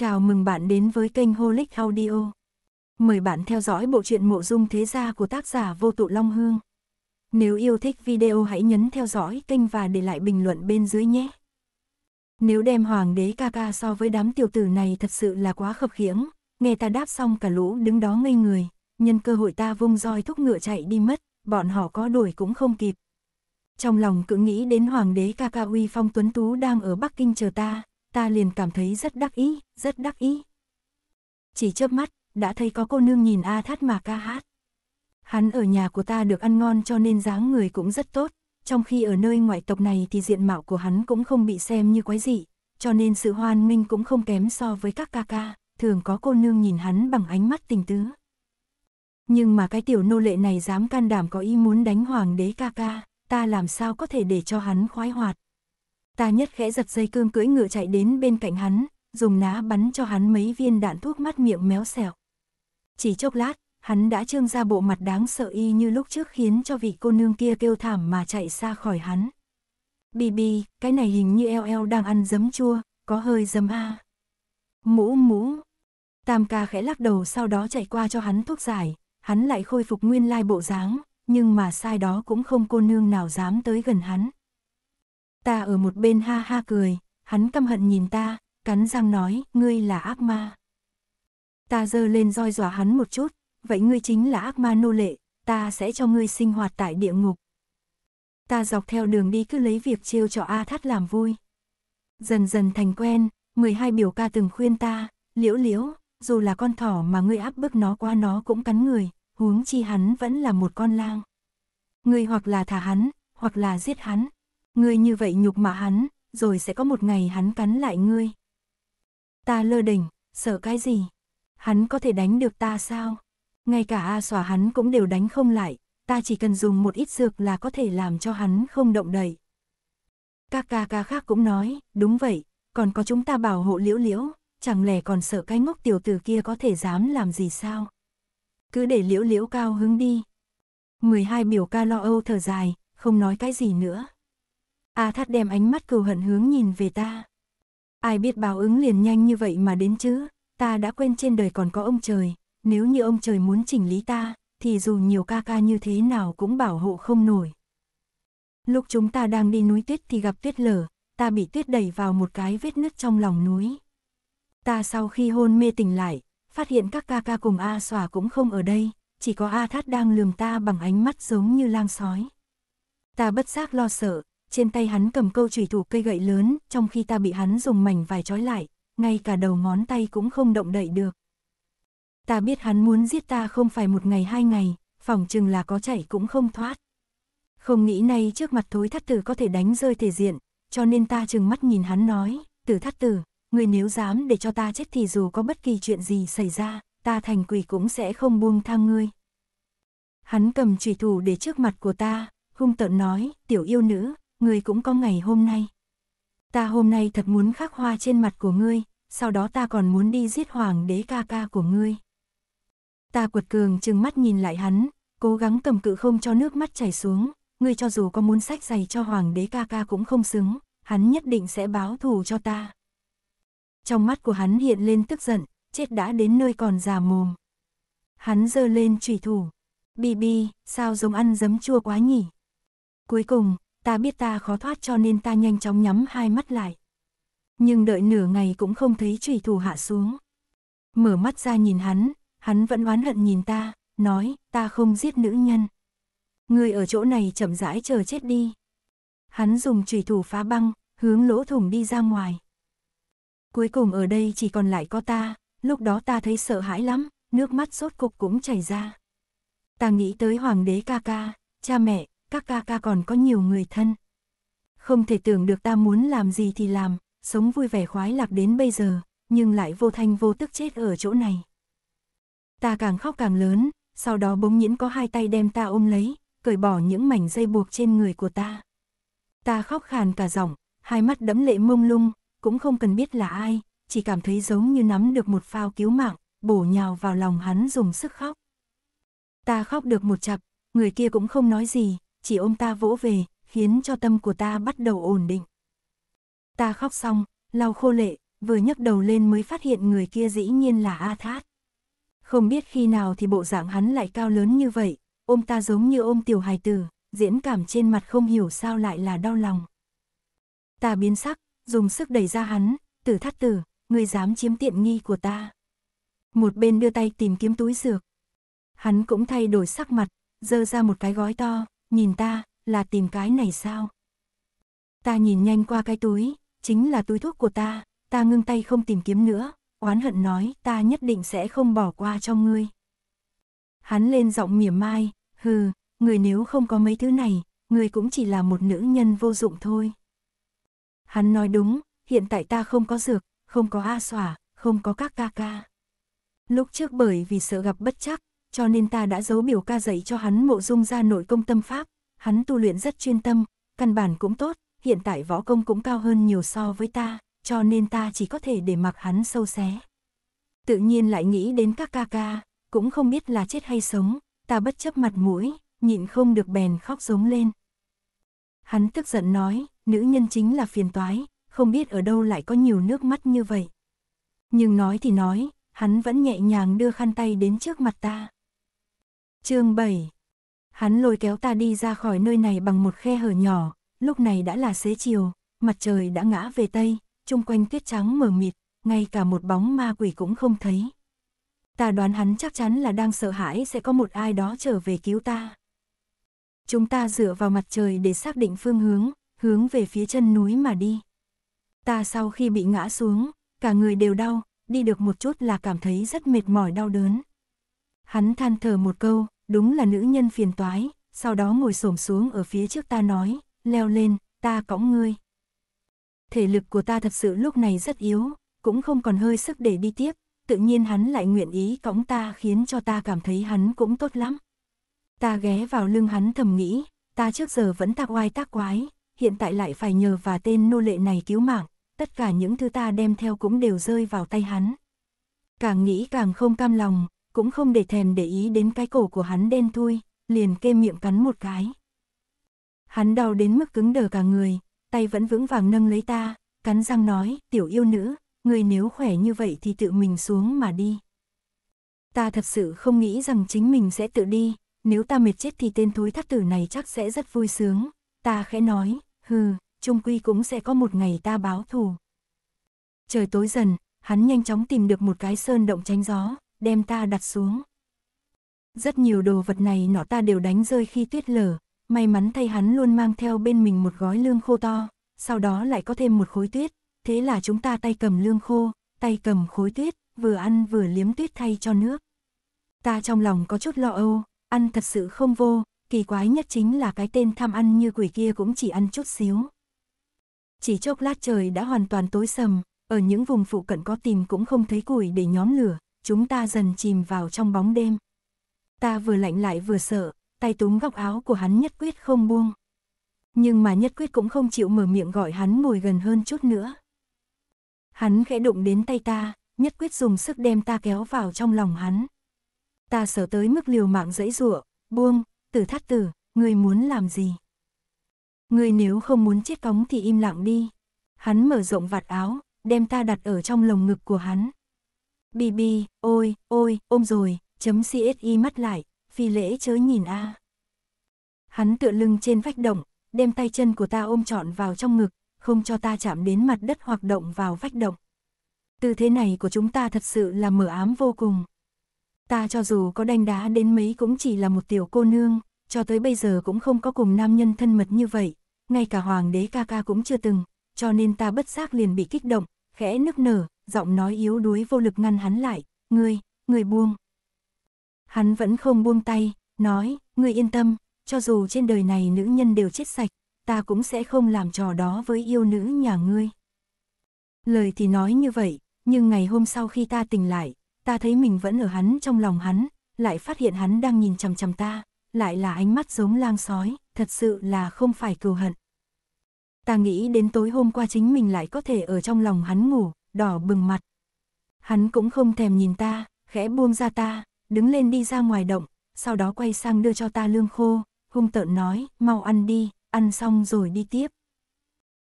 Chào mừng bạn đến với kênh Holic Audio. Mời bạn theo dõi bộ truyện mộ dung thế gia của tác giả Vô Tụ Long Hương. Nếu yêu thích video hãy nhấn theo dõi kênh và để lại bình luận bên dưới nhé. Nếu đem hoàng đế ca ca so với đám tiểu tử này thật sự là quá khập khiễng, nghe ta đáp xong cả lũ đứng đó ngây người, nhân cơ hội ta vung roi thúc ngựa chạy đi mất, bọn họ có đuổi cũng không kịp. Trong lòng cứ nghĩ đến hoàng đế ca ca uy phong tuấn tú đang ở Bắc Kinh chờ ta, ta liền cảm thấy rất đắc ý, rất đắc ý. Chỉ chớp mắt, đã thấy có cô nương nhìn A Thát mà ca hát. Hắn ở nhà của ta được ăn ngon cho nên dáng người cũng rất tốt, trong khi ở nơi ngoại tộc này thì diện mạo của hắn cũng không bị xem như quái dị, cho nên sự hoan minh cũng không kém so với các ca ca, thường có cô nương nhìn hắn bằng ánh mắt tình tứ. Nhưng mà cái tiểu nô lệ này dám can đảm có ý muốn đánh hoàng đế ca ca, ta làm sao có thể để cho hắn khoái hoạt. Ta nhất khẽ giật dây cương cưỡi ngựa chạy đến bên cạnh hắn, dùng ná bắn cho hắn mấy viên đạn thuốc mắt miệng méo xẹo. Chỉ chốc lát, hắn đã trương ra bộ mặt đáng sợ y như lúc trước khiến cho vị cô nương kia kêu thảm mà chạy xa khỏi hắn. Bibi, cái này hình như eo eo đang ăn giấm chua, có hơi giấm a. Mũ mũ. Tam ca khẽ lắc đầu sau đó chạy qua cho hắn thuốc giải, hắn lại khôi phục nguyên lai bộ dáng, nhưng mà sai đó cũng không cô nương nào dám tới gần hắn. Ta ở một bên ha ha cười, hắn căm hận nhìn ta, cắn răng nói, ngươi là ác ma. Ta giơ lên roi dọa hắn một chút, vậy ngươi chính là ác ma nô lệ, ta sẽ cho ngươi sinh hoạt tại địa ngục. Ta dọc theo đường đi cứ lấy việc trêu cho A Thắt làm vui. Dần dần thành quen, 12 biểu ca từng khuyên ta, liễu liễu, dù là con thỏ mà ngươi áp bức nó qua nó cũng cắn người, huống chi hắn vẫn là một con lang. Ngươi hoặc là thả hắn, hoặc là giết hắn. Ngươi như vậy nhục mạ hắn, rồi sẽ có một ngày hắn cắn lại ngươi. Ta lơ đỉnh, sợ cái gì? Hắn có thể đánh được ta sao? Ngay cả A xòa hắn cũng đều đánh không lại, ta chỉ cần dùng một ít dược là có thể làm cho hắn không động đậy. Các ca ca khác cũng nói, đúng vậy, còn có chúng ta bảo hộ liễu liễu, chẳng lẽ còn sợ cái ngốc tiểu tử kia có thể dám làm gì sao? Cứ để liễu liễu cao hứng đi. 12 biểu ca lo âu thở dài, không nói cái gì nữa. À, A thắt đem ánh mắt cừu hận hướng nhìn về ta. Ai biết báo ứng liền nhanh như vậy mà đến chứ, ta đã quên trên đời còn có ông trời, nếu như ông trời muốn chỉnh lý ta, thì dù nhiều ca ca như thế nào cũng bảo hộ không nổi. Lúc chúng ta đang đi núi tuyết thì gặp tuyết lở, ta bị tuyết đẩy vào một cái vết nứt trong lòng núi. Ta sau khi hôn mê tỉnh lại, phát hiện các ca ca cùng A xòa cũng không ở đây, chỉ có A thát đang lườm ta bằng ánh mắt giống như lang sói. Ta bất giác lo sợ, trên tay hắn cầm câu chủy thủ cây gậy lớn, trong khi ta bị hắn dùng mảnh vải trói lại, ngay cả đầu ngón tay cũng không động đậy được. Ta biết hắn muốn giết ta không phải một ngày hai ngày, phòng chừng là có chạy cũng không thoát. Không nghĩ nay trước mặt thối thắt tử có thể đánh rơi thể diện, cho nên ta chừng mắt nhìn hắn nói, tử thắt tử, người nếu dám để cho ta chết thì dù có bất kỳ chuyện gì xảy ra, ta thành quỷ cũng sẽ không buông tha ngươi. Hắn cầm chủy thủ để trước mặt của ta, hung tợn nói, tiểu yêu nữ, ngươi cũng có ngày hôm nay. Ta hôm nay thật muốn khắc hoa trên mặt của ngươi, sau đó ta còn muốn đi giết hoàng đế ca ca của ngươi. Ta quật cường chừng mắt nhìn lại hắn, cố gắng cầm cự không cho nước mắt chảy xuống, ngươi cho dù có muốn sách giày cho hoàng đế ca ca cũng không xứng, hắn nhất định sẽ báo thù cho ta. Trong mắt của hắn hiện lên tức giận, chết đã đến nơi còn già mồm. Hắn giơ lên trùy thủ. Bibi, sao giống ăn giấm chua quá nhỉ? Cuối cùng, ta biết ta khó thoát cho nên ta nhanh chóng nhắm hai mắt lại. Nhưng đợi nửa ngày cũng không thấy trùy thủ hạ xuống. Mở mắt ra nhìn hắn, hắn vẫn oán hận nhìn ta, nói, ta không giết nữ nhân. Người ở chỗ này chậm rãi chờ chết đi. Hắn dùng trùy thủ phá băng, hướng lỗ thủng đi ra ngoài. Cuối cùng ở đây chỉ còn lại có ta, lúc đó ta thấy sợ hãi lắm, nước mắt sốt cục cũng chảy ra. Ta nghĩ tới hoàng đế ca ca, cha mẹ, các ca ca còn có nhiều người thân. Không thể tưởng được ta muốn làm gì thì làm, sống vui vẻ khoái lạc đến bây giờ, nhưng lại vô thanh vô tức chết ở chỗ này. Ta càng khóc càng lớn, sau đó bỗng nhiễn có hai tay đem ta ôm lấy, cởi bỏ những mảnh dây buộc trên người của ta. Ta khóc khàn cả giọng, hai mắt đẫm lệ mông lung, cũng không cần biết là ai, chỉ cảm thấy giống như nắm được một phao cứu mạng, bổ nhào vào lòng hắn dùng sức khóc. Ta khóc được một chập, người kia cũng không nói gì, chỉ ôm ta vỗ về, khiến cho tâm của ta bắt đầu ổn định. Ta khóc xong, lau khô lệ, vừa nhấc đầu lên mới phát hiện người kia dĩ nhiên là A Thát. Không biết khi nào thì bộ dạng hắn lại cao lớn như vậy, ôm ta giống như ôm tiểu hài tử, diễn cảm trên mặt không hiểu sao lại là đau lòng. Ta biến sắc, dùng sức đẩy ra hắn, tử thắt tử, người dám chiếm tiện nghi của ta. Một bên đưa tay tìm kiếm túi dược. Hắn cũng thay đổi sắc mặt, dơ ra một cái gói to, nhìn ta, là tìm cái này sao? Ta nhìn nhanh qua cái túi, chính là túi thuốc của ta, ta ngưng tay không tìm kiếm nữa, oán hận nói ta nhất định sẽ không bỏ qua cho ngươi. Hắn lên giọng mỉa mai, hừ, người nếu không có mấy thứ này, người cũng chỉ là một nữ nhân vô dụng thôi. Hắn nói đúng, hiện tại ta không có dược, không có A xỏa, không có các ca ca. Lúc trước bởi vì sợ gặp bất chắc, cho nên ta đã giấu biểu ca dạy cho hắn mộ dung ra nội công tâm pháp, hắn tu luyện rất chuyên tâm, căn bản cũng tốt, hiện tại võ công cũng cao hơn nhiều so với ta, cho nên ta chỉ có thể để mặc hắn sâu xé. Tự nhiên lại nghĩ đến các ca ca, cũng không biết là chết hay sống, ta bất chấp mặt mũi, nhịn không được bèn khóc giống lên. Hắn tức giận nói, nữ nhân chính là phiền toái, không biết ở đâu lại có nhiều nước mắt như vậy. Nhưng nói thì nói, hắn vẫn nhẹ nhàng đưa khăn tay đến trước mặt ta chương 7 Hắn lôi kéo ta đi ra khỏi nơi này bằng một khe hở nhỏ, lúc này đã là xế chiều, mặt trời đã ngã về Tây, chung quanh tuyết trắng mờ mịt, ngay cả một bóng ma quỷ cũng không thấy. Ta đoán hắn chắc chắn là đang sợ hãi sẽ có một ai đó trở về cứu ta. Chúng ta dựa vào mặt trời để xác định phương hướng, hướng về phía chân núi mà đi. Ta sau khi bị ngã xuống, cả người đều đau, đi được một chút là cảm thấy rất mệt mỏi đau đớn. Hắn than thở một câu, đúng là nữ nhân phiền toái, sau đó ngồi xổm xuống ở phía trước ta nói, leo lên, ta cõng ngươi. Thể lực của ta thật sự lúc này rất yếu, cũng không còn hơi sức để đi tiếp, tự nhiên hắn lại nguyện ý cõng ta khiến cho ta cảm thấy hắn cũng tốt lắm. Ta ghé vào lưng hắn thầm nghĩ, ta trước giờ vẫn tác oai tác quái, hiện tại lại phải nhờ và tên nô lệ này cứu mạng, tất cả những thứ ta đem theo cũng đều rơi vào tay hắn. Càng nghĩ càng không cam lòng, cũng không để thèm để ý đến cái cổ của hắn đen thui, liền kê miệng cắn một cái. Hắn đau đến mức cứng đờ cả người, tay vẫn vững vàng nâng lấy ta, cắn răng nói, tiểu yêu nữ, người nếu khỏe như vậy thì tự mình xuống mà đi. Ta thật sự không nghĩ rằng chính mình sẽ tự đi, nếu ta mệt chết thì tên thối thắt tử này chắc sẽ rất vui sướng. Ta khẽ nói, hừ, trung quy cũng sẽ có một ngày ta báo thù. Trời tối dần, hắn nhanh chóng tìm được một cái sơn động tránh gió, đem ta đặt xuống. Rất nhiều đồ vật này nọ ta đều đánh rơi khi tuyết lở, may mắn thay hắn luôn mang theo bên mình một gói lương khô to, sau đó lại có thêm một khối tuyết, thế là chúng ta tay cầm lương khô, tay cầm khối tuyết, vừa ăn vừa liếm tuyết thay cho nước. Ta trong lòng có chút lo âu, ăn thật sự không vô, kỳ quái nhất chính là cái tên tham ăn như quỷ kia cũng chỉ ăn chút xíu. Chỉ chốc lát trời đã hoàn toàn tối sầm, ở những vùng phụ cận có tìm cũng không thấy củi để nhóm lửa, chúng ta dần chìm vào trong bóng đêm. Ta vừa lạnh lại vừa sợ, tay túm góc áo của hắn nhất quyết không buông. Nhưng mà nhất quyết cũng không chịu mở miệng gọi hắn ngồi gần hơn chút nữa. Hắn khẽ đụng đến tay ta, nhất quyết dùng sức đem ta kéo vào trong lòng hắn. Ta sợ tới mức liều mạng dãy rụa, buông, tử thắt tử, người muốn làm gì? Người nếu không muốn chết cống thì im lặng đi. Hắn mở rộng vạt áo, đem ta đặt ở trong lồng ngực của hắn. BB, ôi, ôi, ôm rồi, chấm CSI mắt lại, phi lễ chớ nhìn a. Hắn tựa lưng trên vách động, đem tay chân của ta ôm trọn vào trong ngực, không cho ta chạm đến mặt đất hoặc động vào vách động. Tư thế này của chúng ta thật sự là mở ám vô cùng. Ta cho dù có đanh đá đến mấy cũng chỉ là một tiểu cô nương, cho tới bây giờ cũng không có cùng nam nhân thân mật như vậy, ngay cả hoàng đế ca ca cũng chưa từng, cho nên ta bất giác liền bị kích động, khẽ nức nở, giọng nói yếu đuối vô lực ngăn hắn lại, ngươi, ngươi buông. Hắn vẫn không buông tay, nói, ngươi yên tâm, cho dù trên đời này nữ nhân đều chết sạch, ta cũng sẽ không làm trò đó với yêu nữ nhà ngươi. Lời thì nói như vậy, nhưng ngày hôm sau khi ta tỉnh lại, ta thấy mình vẫn ở hắn trong lòng hắn, lại phát hiện hắn đang nhìn chằm chằm ta, lại là ánh mắt giống lang sói, thật sự là không phải cừu hận. Ta nghĩ đến tối hôm qua chính mình lại có thể ở trong lòng hắn ngủ, đỏ bừng mặt. Hắn cũng không thèm nhìn ta, khẽ buông ra ta, đứng lên đi ra ngoài động, sau đó quay sang đưa cho ta lương khô, hung tợn nói, mau ăn đi, ăn xong rồi đi tiếp.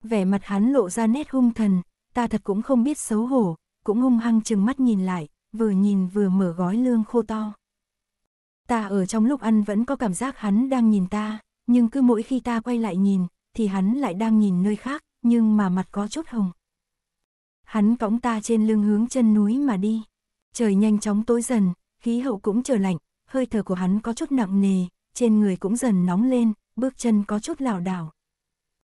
Vẻ mặt hắn lộ ra nét hung thần, ta thật cũng không biết xấu hổ, cũng hung hăng chừng mắt nhìn lại, vừa nhìn vừa mở gói lương khô to. Ta ở trong lúc ăn vẫn có cảm giác hắn đang nhìn ta, nhưng cứ mỗi khi ta quay lại nhìn, thì hắn lại đang nhìn nơi khác, nhưng mà mặt có chút hồng. Hắn cõng ta trên lưng hướng chân núi mà đi. Trời nhanh chóng tối dần, khí hậu cũng trở lạnh, hơi thở của hắn có chút nặng nề, trên người cũng dần nóng lên, bước chân có chút lảo đảo.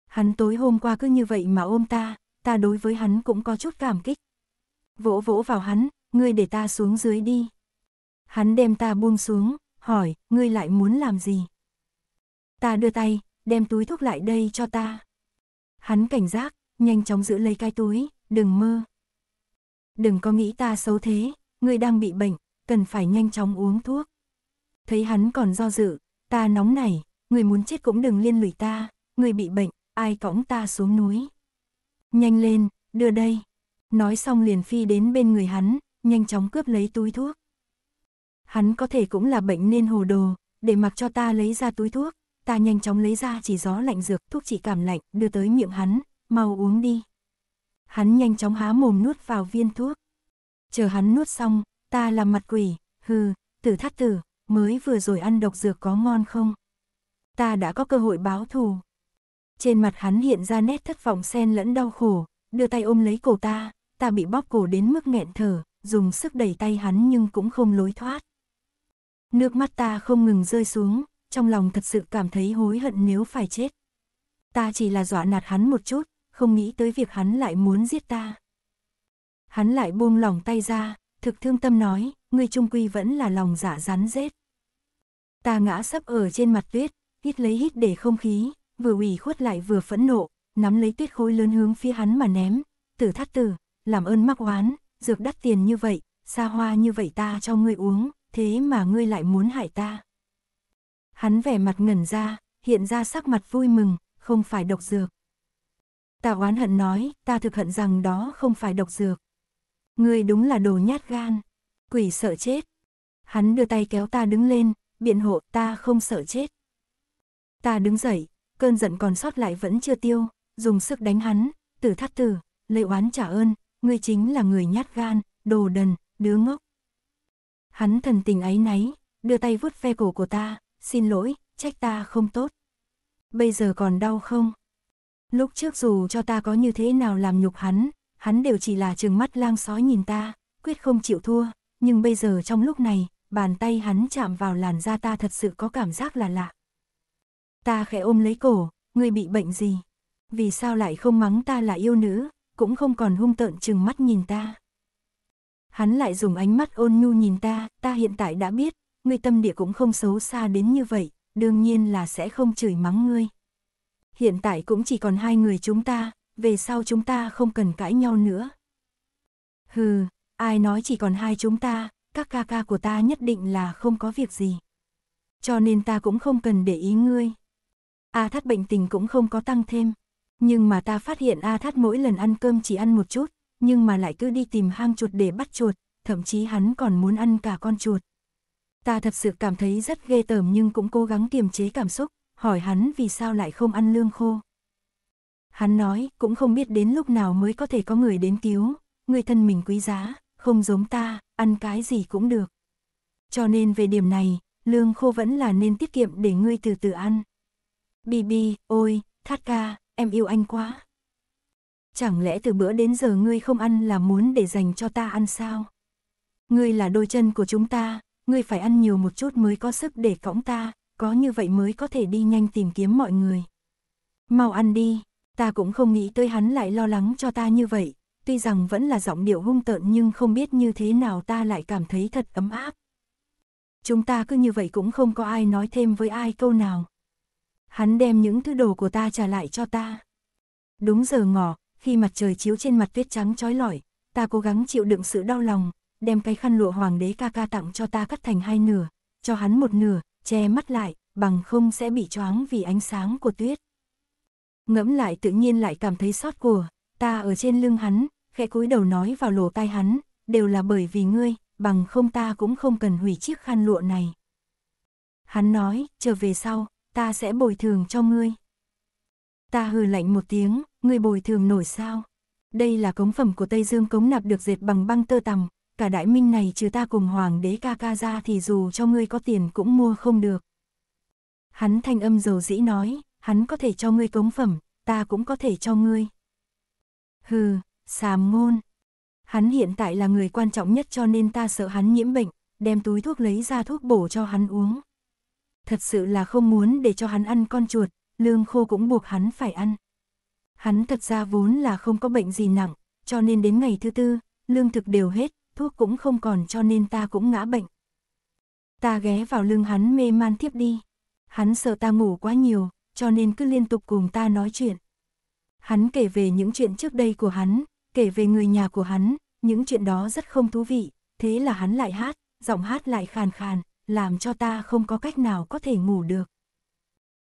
Hắn tối hôm qua cứ như vậy mà ôm ta, ta đối với hắn cũng có chút cảm kích. Vỗ vỗ vào hắn, ngươi để ta xuống dưới đi. Hắn đem ta buông xuống, hỏi, ngươi lại muốn làm gì? Ta đưa tay, đem túi thuốc lại đây cho ta. Hắn cảnh giác, nhanh chóng giữ lấy cái túi, đừng mơ. Đừng có nghĩ ta xấu thế, ngươi đang bị bệnh, cần phải nhanh chóng uống thuốc. Thấy hắn còn do dự, ta nóng nảy, người muốn chết cũng đừng liên lụy ta, người bị bệnh, ai cõng ta xuống núi. Nhanh lên, đưa đây. Nói xong liền phi đến bên người hắn, nhanh chóng cướp lấy túi thuốc. Hắn có thể cũng là bệnh nên hồ đồ, để mặc cho ta lấy ra túi thuốc, ta nhanh chóng lấy ra chỉ gió lạnh dược thuốc trị cảm lạnh, đưa tới miệng hắn, mau uống đi. Hắn nhanh chóng há mồm nuốt vào viên thuốc. Chờ hắn nuốt xong, ta làm mặt quỷ, hừ, tử thắt tử, mới vừa rồi ăn độc dược có ngon không? Ta đã có cơ hội báo thù. Trên mặt hắn hiện ra nét thất vọng xen lẫn đau khổ, đưa tay ôm lấy cổ ta, ta bị bóp cổ đến mức nghẹn thở, dùng sức đẩy tay hắn nhưng cũng không lối thoát. Nước mắt ta không ngừng rơi xuống, trong lòng thật sự cảm thấy hối hận nếu phải chết. Ta chỉ là dọa nạt hắn một chút, không nghĩ tới việc hắn lại muốn giết ta. Hắn lại buông lòng tay ra, thực thương tâm nói, ngươi trung quy vẫn là lòng giả rắn rết. Ta ngã sấp ở trên mặt tuyết, hít lấy hít để không khí, vừa ủy khuất lại vừa phẫn nộ, nắm lấy tuyết khối lớn hướng phía hắn mà ném, tử thắt tử, làm ơn mắc oán, dược đắt tiền như vậy, xa hoa như vậy ta cho ngươi uống, thế mà ngươi lại muốn hại ta. Hắn vẻ mặt ngẩn ra, hiện ra sắc mặt vui mừng, không phải độc dược. Ta oán hận nói, ta thực hận rằng đó không phải độc dược. Ngươi đúng là đồ nhát gan, quỷ sợ chết. Hắn đưa tay kéo ta đứng lên, biện hộ ta không sợ chết. Ta đứng dậy, cơn giận còn sót lại vẫn chưa tiêu, dùng sức đánh hắn, tử thắt tử, lệ oán trả ơn, ngươi chính là người nhát gan, đồ đần, đứa ngốc. Hắn thần tình ấy náy, đưa tay vuốt ve cổ của ta, xin lỗi, trách ta không tốt. Bây giờ còn đau không? Lúc trước dù cho ta có như thế nào làm nhục hắn, hắn đều chỉ là trừng mắt lang sói nhìn ta, quyết không chịu thua, nhưng bây giờ trong lúc này, bàn tay hắn chạm vào làn da ta thật sự có cảm giác là lạ. Ta khẽ ôm lấy cổ, ngươi bị bệnh gì? Vì sao lại không mắng ta là yêu nữ, cũng không còn hung tợn trừng mắt nhìn ta. Hắn lại dùng ánh mắt ôn nhu nhìn ta, ta hiện tại đã biết, ngươi tâm địa cũng không xấu xa đến như vậy, đương nhiên là sẽ không chửi mắng ngươi. Hiện tại cũng chỉ còn hai người chúng ta, về sau chúng ta không cần cãi nhau nữa. Hừ, ai nói chỉ còn hai chúng ta, các ca ca của ta nhất định là không có việc gì. Cho nên ta cũng không cần để ý ngươi. A thắt bệnh tình cũng không có tăng thêm. Nhưng mà ta phát hiện A thắt mỗi lần ăn cơm chỉ ăn một chút, nhưng mà lại cứ đi tìm hang chuột để bắt chuột, thậm chí hắn còn muốn ăn cả con chuột. Ta thật sự cảm thấy rất ghê tởm nhưng cũng cố gắng kiềm chế cảm xúc, hỏi hắn vì sao lại không ăn lương khô. Hắn nói, cũng không biết đến lúc nào mới có thể có người đến cứu, người thân mình quý giá, không giống ta, ăn cái gì cũng được. Cho nên về điểm này, lương khô vẫn là nên tiết kiệm để ngươi từ từ ăn. Bibi, ôi, thát ca, em yêu anh quá. Chẳng lẽ từ bữa đến giờ ngươi không ăn là muốn để dành cho ta ăn sao? Ngươi là đôi chân của chúng ta, ngươi phải ăn nhiều một chút mới có sức để cõng ta, có như vậy mới có thể đi nhanh tìm kiếm mọi người. Mau ăn đi, ta cũng không nghĩ tới hắn lại lo lắng cho ta như vậy, tuy rằng vẫn là giọng điệu hung tợn nhưng không biết như thế nào ta lại cảm thấy thật ấm áp. Chúng ta cứ như vậy cũng không có ai nói thêm với ai câu nào. Hắn đem những thứ đồ của ta trả lại cho ta. Đúng giờ ngọ, khi mặt trời chiếu trên mặt tuyết trắng trói lọi, ta cố gắng chịu đựng sự đau lòng, đem cái khăn lụa hoàng đế ca ca tặng cho ta cắt thành hai nửa, cho hắn một nửa, che mắt lại, bằng không sẽ bị choáng vì ánh sáng của tuyết. Ngẫm lại tự nhiên lại cảm thấy xót của, ta ở trên lưng hắn, khẽ cúi đầu nói vào lỗ tai hắn, đều là bởi vì ngươi, bằng không ta cũng không cần hủy chiếc khăn lụa này. Hắn nói, trở về sau, ta sẽ bồi thường cho ngươi. Ta hừ lạnh một tiếng, ngươi bồi thường nổi sao? Đây là cống phẩm của Tây Dương cống nạp được dệt bằng băng tơ tằm, cả đại minh này trừ ta cùng hoàng đế ca ca ra thì dù cho ngươi có tiền cũng mua không được. Hắn thanh âm dầu dĩ nói, hắn có thể cho ngươi cống phẩm, ta cũng có thể cho ngươi. Hừ, xàm ngôn. Hắn hiện tại là người quan trọng nhất cho nên ta sợ hắn nhiễm bệnh, đem túi thuốc lấy ra thuốc bổ cho hắn uống. Thật sự là không muốn để cho hắn ăn con chuột, lương khô cũng buộc hắn phải ăn. Hắn thật ra vốn là không có bệnh gì nặng, cho nên đến ngày thứ tư, lương thực đều hết, thuốc cũng không còn cho nên ta cũng ngã bệnh. Ta ghé vào lưng hắn mê man tiếp đi. Hắn sợ ta ngủ quá nhiều, cho nên cứ liên tục cùng ta nói chuyện. Hắn kể về những chuyện trước đây của hắn, kể về người nhà của hắn, những chuyện đó rất không thú vị, thế là hắn lại hát, giọng hát lại khàn khàn, làm cho ta không có cách nào có thể ngủ được.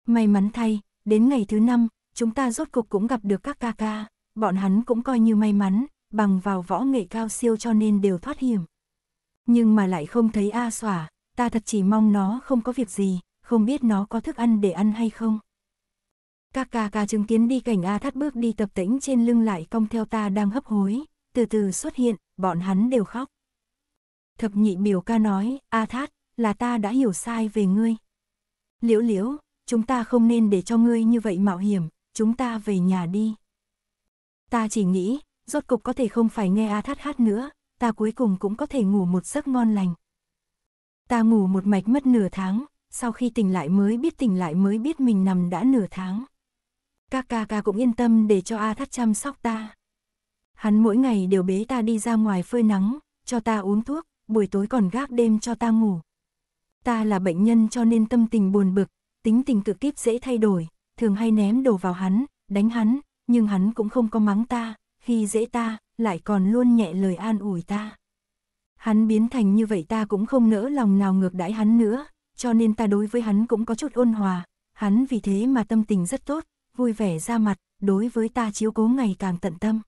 May mắn thay, đến ngày thứ năm, chúng ta rốt cục cũng gặp được các ca ca, bọn hắn cũng coi như may mắn, bằng vào võ nghệ cao siêu cho nên đều thoát hiểm. Nhưng mà lại không thấy A xỏa, ta thật chỉ mong nó không có việc gì, không biết nó có thức ăn để ăn hay không. Các ca ca chứng kiến đi cảnh A thắt bước đi tập tĩnh trên lưng lại cong theo ta đang hấp hối, từ từ xuất hiện, bọn hắn đều khóc. Thập nhị biểu ca nói, A thát, là ta đã hiểu sai về ngươi. Liễu liễu, chúng ta không nên để cho ngươi như vậy mạo hiểm, chúng ta về nhà đi. Ta chỉ nghĩ, rốt cục có thể không phải nghe A thát hát nữa, ta cuối cùng cũng có thể ngủ một giấc ngon lành. Ta ngủ một mạch mất nửa tháng, sau khi tỉnh lại mới biết tỉnh lại mới biết mình nằm đã nửa tháng. Các ca ca cũng yên tâm để cho A thắt chăm sóc ta. Hắn mỗi ngày đều bế ta đi ra ngoài phơi nắng, cho ta uống thuốc, buổi tối còn gác đêm cho ta ngủ. Ta là bệnh nhân cho nên tâm tình buồn bực, tính tình cực kíp dễ thay đổi, thường hay ném đồ vào hắn, đánh hắn, nhưng hắn cũng không có mắng ta, khi dễ ta, lại còn luôn nhẹ lời an ủi ta. Hắn biến thành như vậy ta cũng không nỡ lòng nào ngược đãi hắn nữa, cho nên ta đối với hắn cũng có chút ôn hòa, hắn vì thế mà tâm tình rất tốt, vui vẻ ra mặt, đối với ta chiếu cố ngày càng tận tâm.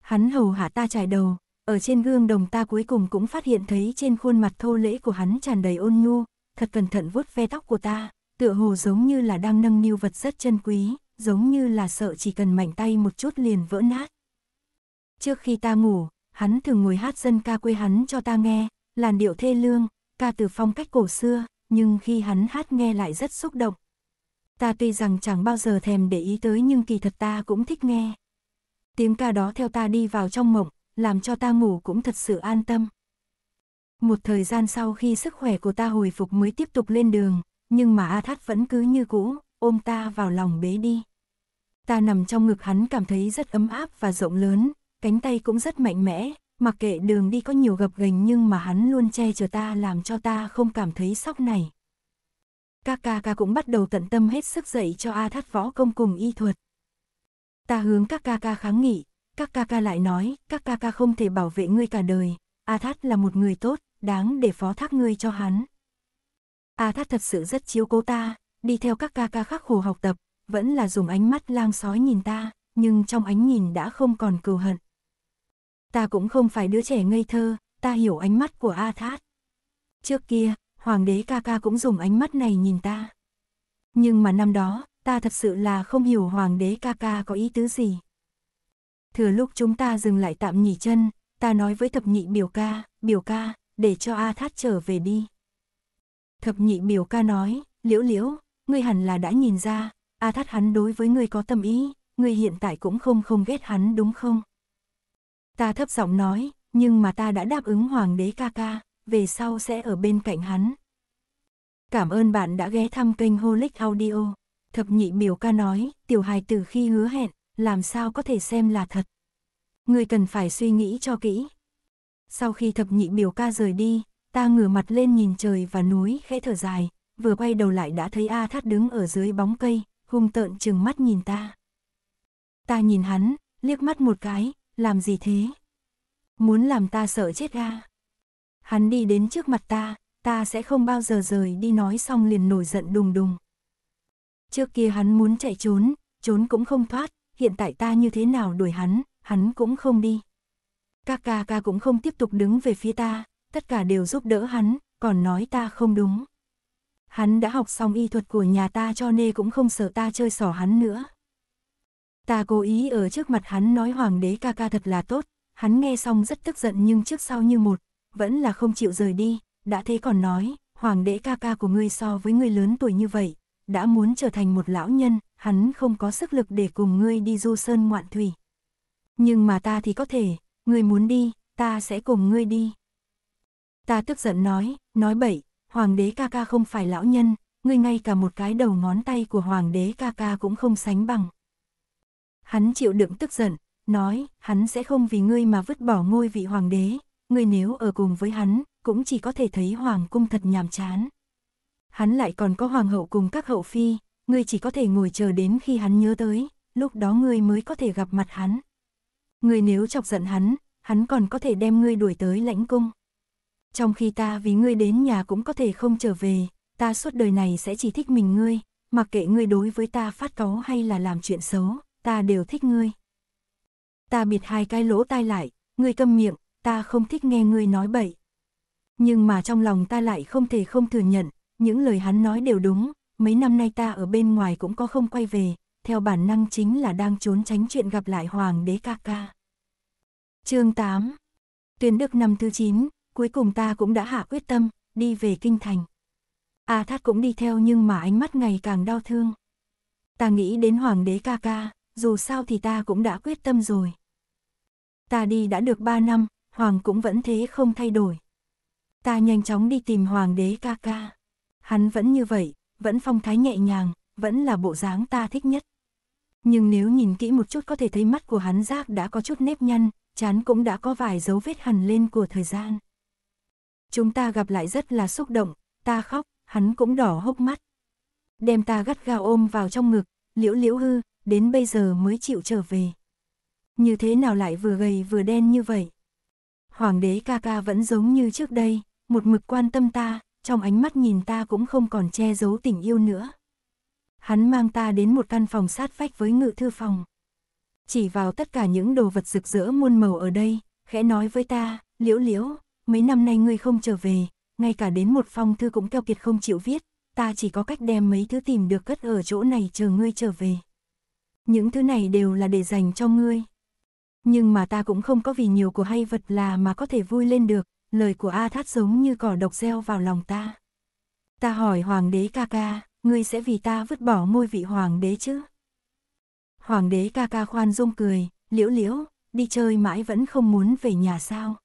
Hắn hầu hạ ta trải đầu, ở trên gương đồng ta cuối cùng cũng phát hiện thấy trên khuôn mặt thô lễ của hắn tràn đầy ôn nhu, thật cẩn thận vuốt ve tóc của ta, tựa hồ giống như là đang nâng niu vật rất chân quý, giống như là sợ chỉ cần mạnh tay một chút liền vỡ nát. Trước khi ta ngủ, hắn thường ngồi hát dân ca quê hắn cho ta nghe, làn điệu thê lương, ca từ phong cách cổ xưa, nhưng khi hắn hát nghe lại rất xúc động. Ta tuy rằng chẳng bao giờ thèm để ý tới nhưng kỳ thật ta cũng thích nghe. Tiếng ca đó theo ta đi vào trong mộng, làm cho ta ngủ cũng thật sự an tâm. Một thời gian sau khi sức khỏe của ta hồi phục mới tiếp tục lên đường, nhưng mà A Thát vẫn cứ như cũ, ôm ta vào lòng bế đi. Ta nằm trong ngực hắn cảm thấy rất ấm áp và rộng lớn, cánh tay cũng rất mạnh mẽ, mặc kệ đường đi có nhiều gập ghềnh nhưng mà hắn luôn che chở ta làm cho ta không cảm thấy sốc này. Các ca ca cũng bắt đầu tận tâm hết sức dạy cho A Thát võ công cùng y thuật. Ta hướng các ca ca kháng nghị, các ca ca lại nói, các ca ca không thể bảo vệ ngươi cả đời, A Thát là một người tốt, đáng để phó thác ngươi cho hắn. A Thát thật sự rất chiếu cố ta, đi theo các ca ca khắc khổ học tập, vẫn là dùng ánh mắt lang sói nhìn ta, nhưng trong ánh nhìn đã không còn cừu hận. Ta cũng không phải đứa trẻ ngây thơ, ta hiểu ánh mắt của A Thát. Trước kia, hoàng đế ca ca cũng dùng ánh mắt này nhìn ta. Nhưng mà năm đó, ta thật sự là không hiểu hoàng đế ca ca có ý tứ gì. Thừa lúc chúng ta dừng lại tạm nghỉ chân, ta nói với thập nhị biểu ca, biểu ca, để cho A Thát trở về đi. Thập nhị biểu ca nói, liễu liễu, ngươi hẳn là đã nhìn ra, A Thát hắn đối với ngươi có tâm ý, ngươi hiện tại cũng không không ghét hắn đúng không? Ta thấp giọng nói, nhưng mà ta đã đáp ứng hoàng đế ca ca, về sau sẽ ở bên cạnh hắn. Cảm ơn bạn đã ghé thăm kênh Holic Audio. Thập nhị biểu ca nói, tiểu hài từ khi hứa hẹn, làm sao có thể xem là thật. Người cần phải suy nghĩ cho kỹ. Sau khi thập nhị biểu ca rời đi, ta ngửa mặt lên nhìn trời và núi khẽ thở dài, vừa quay đầu lại đã thấy A Thát đứng ở dưới bóng cây, hung tợn chừng mắt nhìn ta. Ta nhìn hắn, liếc mắt một cái, làm gì thế? Muốn làm ta sợ chết ga. Hắn đi đến trước mặt ta, ta sẽ không bao giờ rời đi nói xong liền nổi giận đùng đùng. Trước kia hắn muốn chạy trốn, trốn cũng không thoát, hiện tại ta như thế nào đuổi hắn, hắn cũng không đi. Các ca ca cũng không tiếp tục đứng về phía ta, tất cả đều giúp đỡ hắn, còn nói ta không đúng. Hắn đã học xong y thuật của nhà ta cho nên cũng không sợ ta chơi xỏ hắn nữa. Ta cố ý ở trước mặt hắn nói hoàng đế ca ca thật là tốt, hắn nghe xong rất tức giận nhưng trước sau như một, vẫn là không chịu rời đi, đã thế còn nói, hoàng đế ca ca của ngươi so với ngươi lớn tuổi như vậy, đã muốn trở thành một lão nhân, hắn không có sức lực để cùng ngươi đi du sơn ngoạn thủy. Nhưng mà ta thì có thể, ngươi muốn đi, ta sẽ cùng ngươi đi. Ta tức giận nói, nói bậy, hoàng đế ca ca không phải lão nhân, ngươi ngay cả một cái đầu ngón tay của hoàng đế ca ca cũng không sánh bằng. Hắn chịu đựng tức giận, nói, hắn sẽ không vì ngươi mà vứt bỏ ngôi vị hoàng đế, ngươi nếu ở cùng với hắn, cũng chỉ có thể thấy hoàng cung thật nhàm chán. Hắn lại còn có hoàng hậu cùng các hậu phi, ngươi chỉ có thể ngồi chờ đến khi hắn nhớ tới, lúc đó ngươi mới có thể gặp mặt hắn. Ngươi nếu chọc giận hắn, hắn còn có thể đem ngươi đuổi tới lãnh cung. Trong khi ta vì ngươi đến nhà cũng có thể không trở về, ta suốt đời này sẽ chỉ thích mình ngươi, mặc kệ ngươi đối với ta phát cáu hay là làm chuyện xấu, ta đều thích ngươi. Ta bịt hai cái lỗ tai lại, ngươi câm miệng, ta không thích nghe ngươi nói bậy. Nhưng mà trong lòng ta lại không thể không thừa nhận, những lời hắn nói đều đúng, mấy năm nay ta ở bên ngoài cũng có không quay về, theo bản năng chính là đang trốn tránh chuyện gặp lại Hoàng đế ca ca. chương 8 Tuyên đức năm thứ 9, cuối cùng ta cũng đã hạ quyết tâm, đi về kinh thành. A Thát cũng đi theo nhưng mà ánh mắt ngày càng đau thương. Ta nghĩ đến Hoàng đế ca ca, dù sao thì ta cũng đã quyết tâm rồi. Ta đi đã được 3 năm, Hoàng cũng vẫn thế không thay đổi. Ta nhanh chóng đi tìm Hoàng đế ca ca. Hắn vẫn như vậy, vẫn phong thái nhẹ nhàng, vẫn là bộ dáng ta thích nhất. Nhưng nếu nhìn kỹ một chút có thể thấy mắt của hắn giác đã có chút nếp nhăn, chán cũng đã có vài dấu vết hằn lên của thời gian. Chúng ta gặp lại rất là xúc động, ta khóc, hắn cũng đỏ hốc mắt. Đem ta gắt gao ôm vào trong ngực, liễu liễu hư, đến bây giờ mới chịu trở về. Như thế nào lại vừa gầy vừa đen như vậy? Hoàng đế ca ca vẫn giống như trước đây, một mực quan tâm ta, trong ánh mắt nhìn ta cũng không còn che giấu tình yêu nữa. Hắn mang ta đến một căn phòng sát vách với ngự thư phòng. Chỉ vào tất cả những đồ vật rực rỡ muôn màu ở đây, khẽ nói với ta, liễu liễu, mấy năm nay ngươi không trở về, ngay cả đến một phong thư cũng keo kiệt không chịu viết, ta chỉ có cách đem mấy thứ tìm được cất ở chỗ này chờ ngươi trở về. Những thứ này đều là để dành cho ngươi. Nhưng mà ta cũng không có vì nhiều của hay vật là mà có thể vui lên được, lời của A Thát giống như cỏ độc gieo vào lòng ta. Ta hỏi hoàng đế ca ca, ngươi sẽ vì ta vứt bỏ ngôi vị hoàng đế chứ? Hoàng đế ca ca khoan dung cười, liễu liễu, đi chơi mãi vẫn không muốn về nhà sao.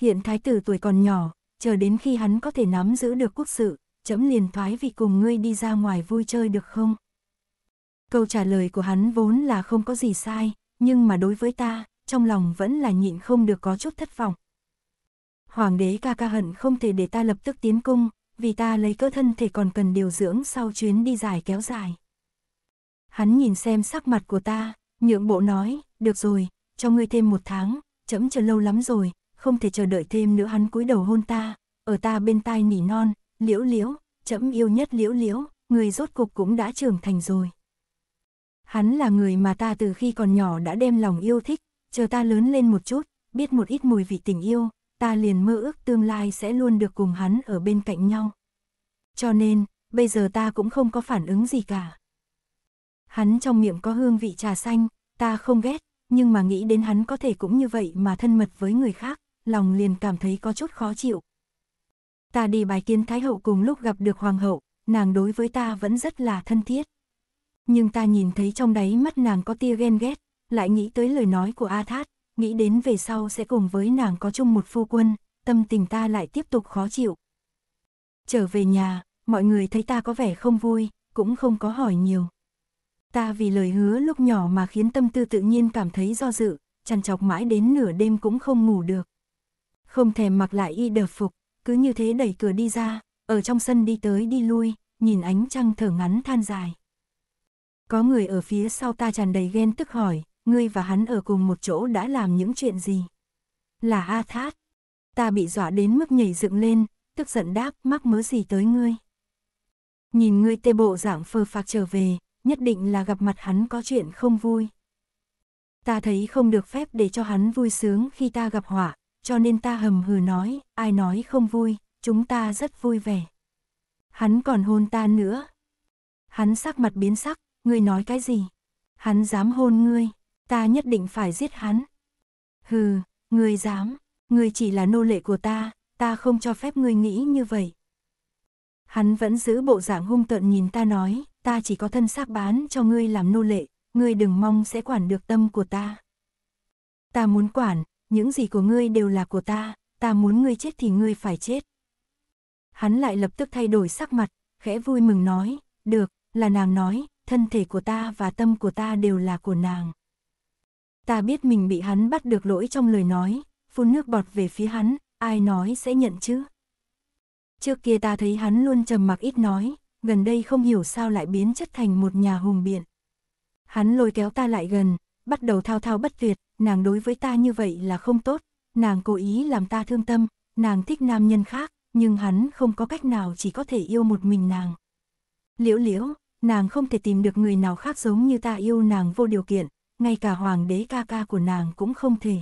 Hiện thái tử tuổi còn nhỏ, chờ đến khi hắn có thể nắm giữ được quốc sự, chấm liền thoái vì cùng ngươi đi ra ngoài vui chơi được không? Câu trả lời của hắn vốn là không có gì sai, nhưng mà đối với ta, trong lòng vẫn là nhịn không được có chút thất vọng. Hoàng đế ca ca hận không thể để ta lập tức tiến cung, vì ta lấy cơ thân thể còn cần điều dưỡng sau chuyến đi dài kéo dài. Hắn nhìn xem sắc mặt của ta, nhượng bộ nói, được rồi, cho ngươi thêm một tháng, chấm chờ lâu lắm rồi, không thể chờ đợi thêm nữa hắn cúi đầu hôn ta, ở ta bên tai nỉ non, liễu liễu, chấm yêu nhất liễu liễu, người rốt cục cũng đã trưởng thành rồi. Hắn là người mà ta từ khi còn nhỏ đã đem lòng yêu thích, chờ ta lớn lên một chút, biết một ít mùi vị tình yêu, ta liền mơ ước tương lai sẽ luôn được cùng hắn ở bên cạnh nhau. Cho nên, bây giờ ta cũng không có phản ứng gì cả. Hắn trong miệng có hương vị trà xanh, ta không ghét, nhưng mà nghĩ đến hắn có thể cũng như vậy mà thân mật với người khác, lòng liền cảm thấy có chút khó chịu. Ta đi bài kiến Thái Hậu cùng lúc gặp được Hoàng Hậu, nàng đối với ta vẫn rất là thân thiết. Nhưng ta nhìn thấy trong đáy mắt nàng có tia ghen ghét, lại nghĩ tới lời nói của A Thát, nghĩ đến về sau sẽ cùng với nàng có chung một phu quân, tâm tình ta lại tiếp tục khó chịu. Trở về nhà, mọi người thấy ta có vẻ không vui, cũng không có hỏi nhiều. Ta vì lời hứa lúc nhỏ mà khiến tâm tư tự nhiên cảm thấy do dự, chăn chọc mãi đến nửa đêm cũng không ngủ được. Không thèm mặc lại y đờ phục, cứ như thế đẩy cửa đi ra, ở trong sân đi tới đi lui, nhìn ánh trăng thở ngắn than dài. Có người ở phía sau ta tràn đầy ghen tức hỏi, ngươi và hắn ở cùng một chỗ đã làm những chuyện gì? Là A Thát. Ta bị dọa đến mức nhảy dựng lên, tức giận đáp mắc mớ gì tới ngươi. Nhìn ngươi tê bộ dạng phơ phạc trở về, nhất định là gặp mặt hắn có chuyện không vui. Ta thấy không được phép để cho hắn vui sướng khi ta gặp họa, cho nên ta hầm hừ nói, ai nói không vui, chúng ta rất vui vẻ. Hắn còn hôn ta nữa. Hắn sắc mặt biến sắc, ngươi nói cái gì? Hắn dám hôn ngươi, ta nhất định phải giết hắn. Hừ, ngươi dám, ngươi chỉ là nô lệ của ta, ta không cho phép ngươi nghĩ như vậy. Hắn vẫn giữ bộ dạng hung tợn nhìn ta nói, ta chỉ có thân xác bán cho ngươi làm nô lệ, ngươi đừng mong sẽ quản được tâm của ta. Ta muốn quản, những gì của ngươi đều là của ta, ta muốn ngươi chết thì ngươi phải chết. Hắn lại lập tức thay đổi sắc mặt, khẽ vui mừng nói, được, là nàng nói, thân thể của ta và tâm của ta đều là của nàng. Ta biết mình bị hắn bắt được lỗi trong lời nói, phun nước bọt về phía hắn, ai nói sẽ nhận chứ. Trước kia ta thấy hắn luôn trầm mặc ít nói, gần đây không hiểu sao lại biến chất thành một nhà hùng biện. Hắn lôi kéo ta lại gần, bắt đầu thao thao bất tuyệt, nàng đối với ta như vậy là không tốt, nàng cố ý làm ta thương tâm, nàng thích nam nhân khác, nhưng hắn không có cách nào chỉ có thể yêu một mình nàng. Liễu liễu, nàng không thể tìm được người nào khác giống như ta yêu nàng vô điều kiện, ngay cả hoàng đế ca ca của nàng cũng không thể.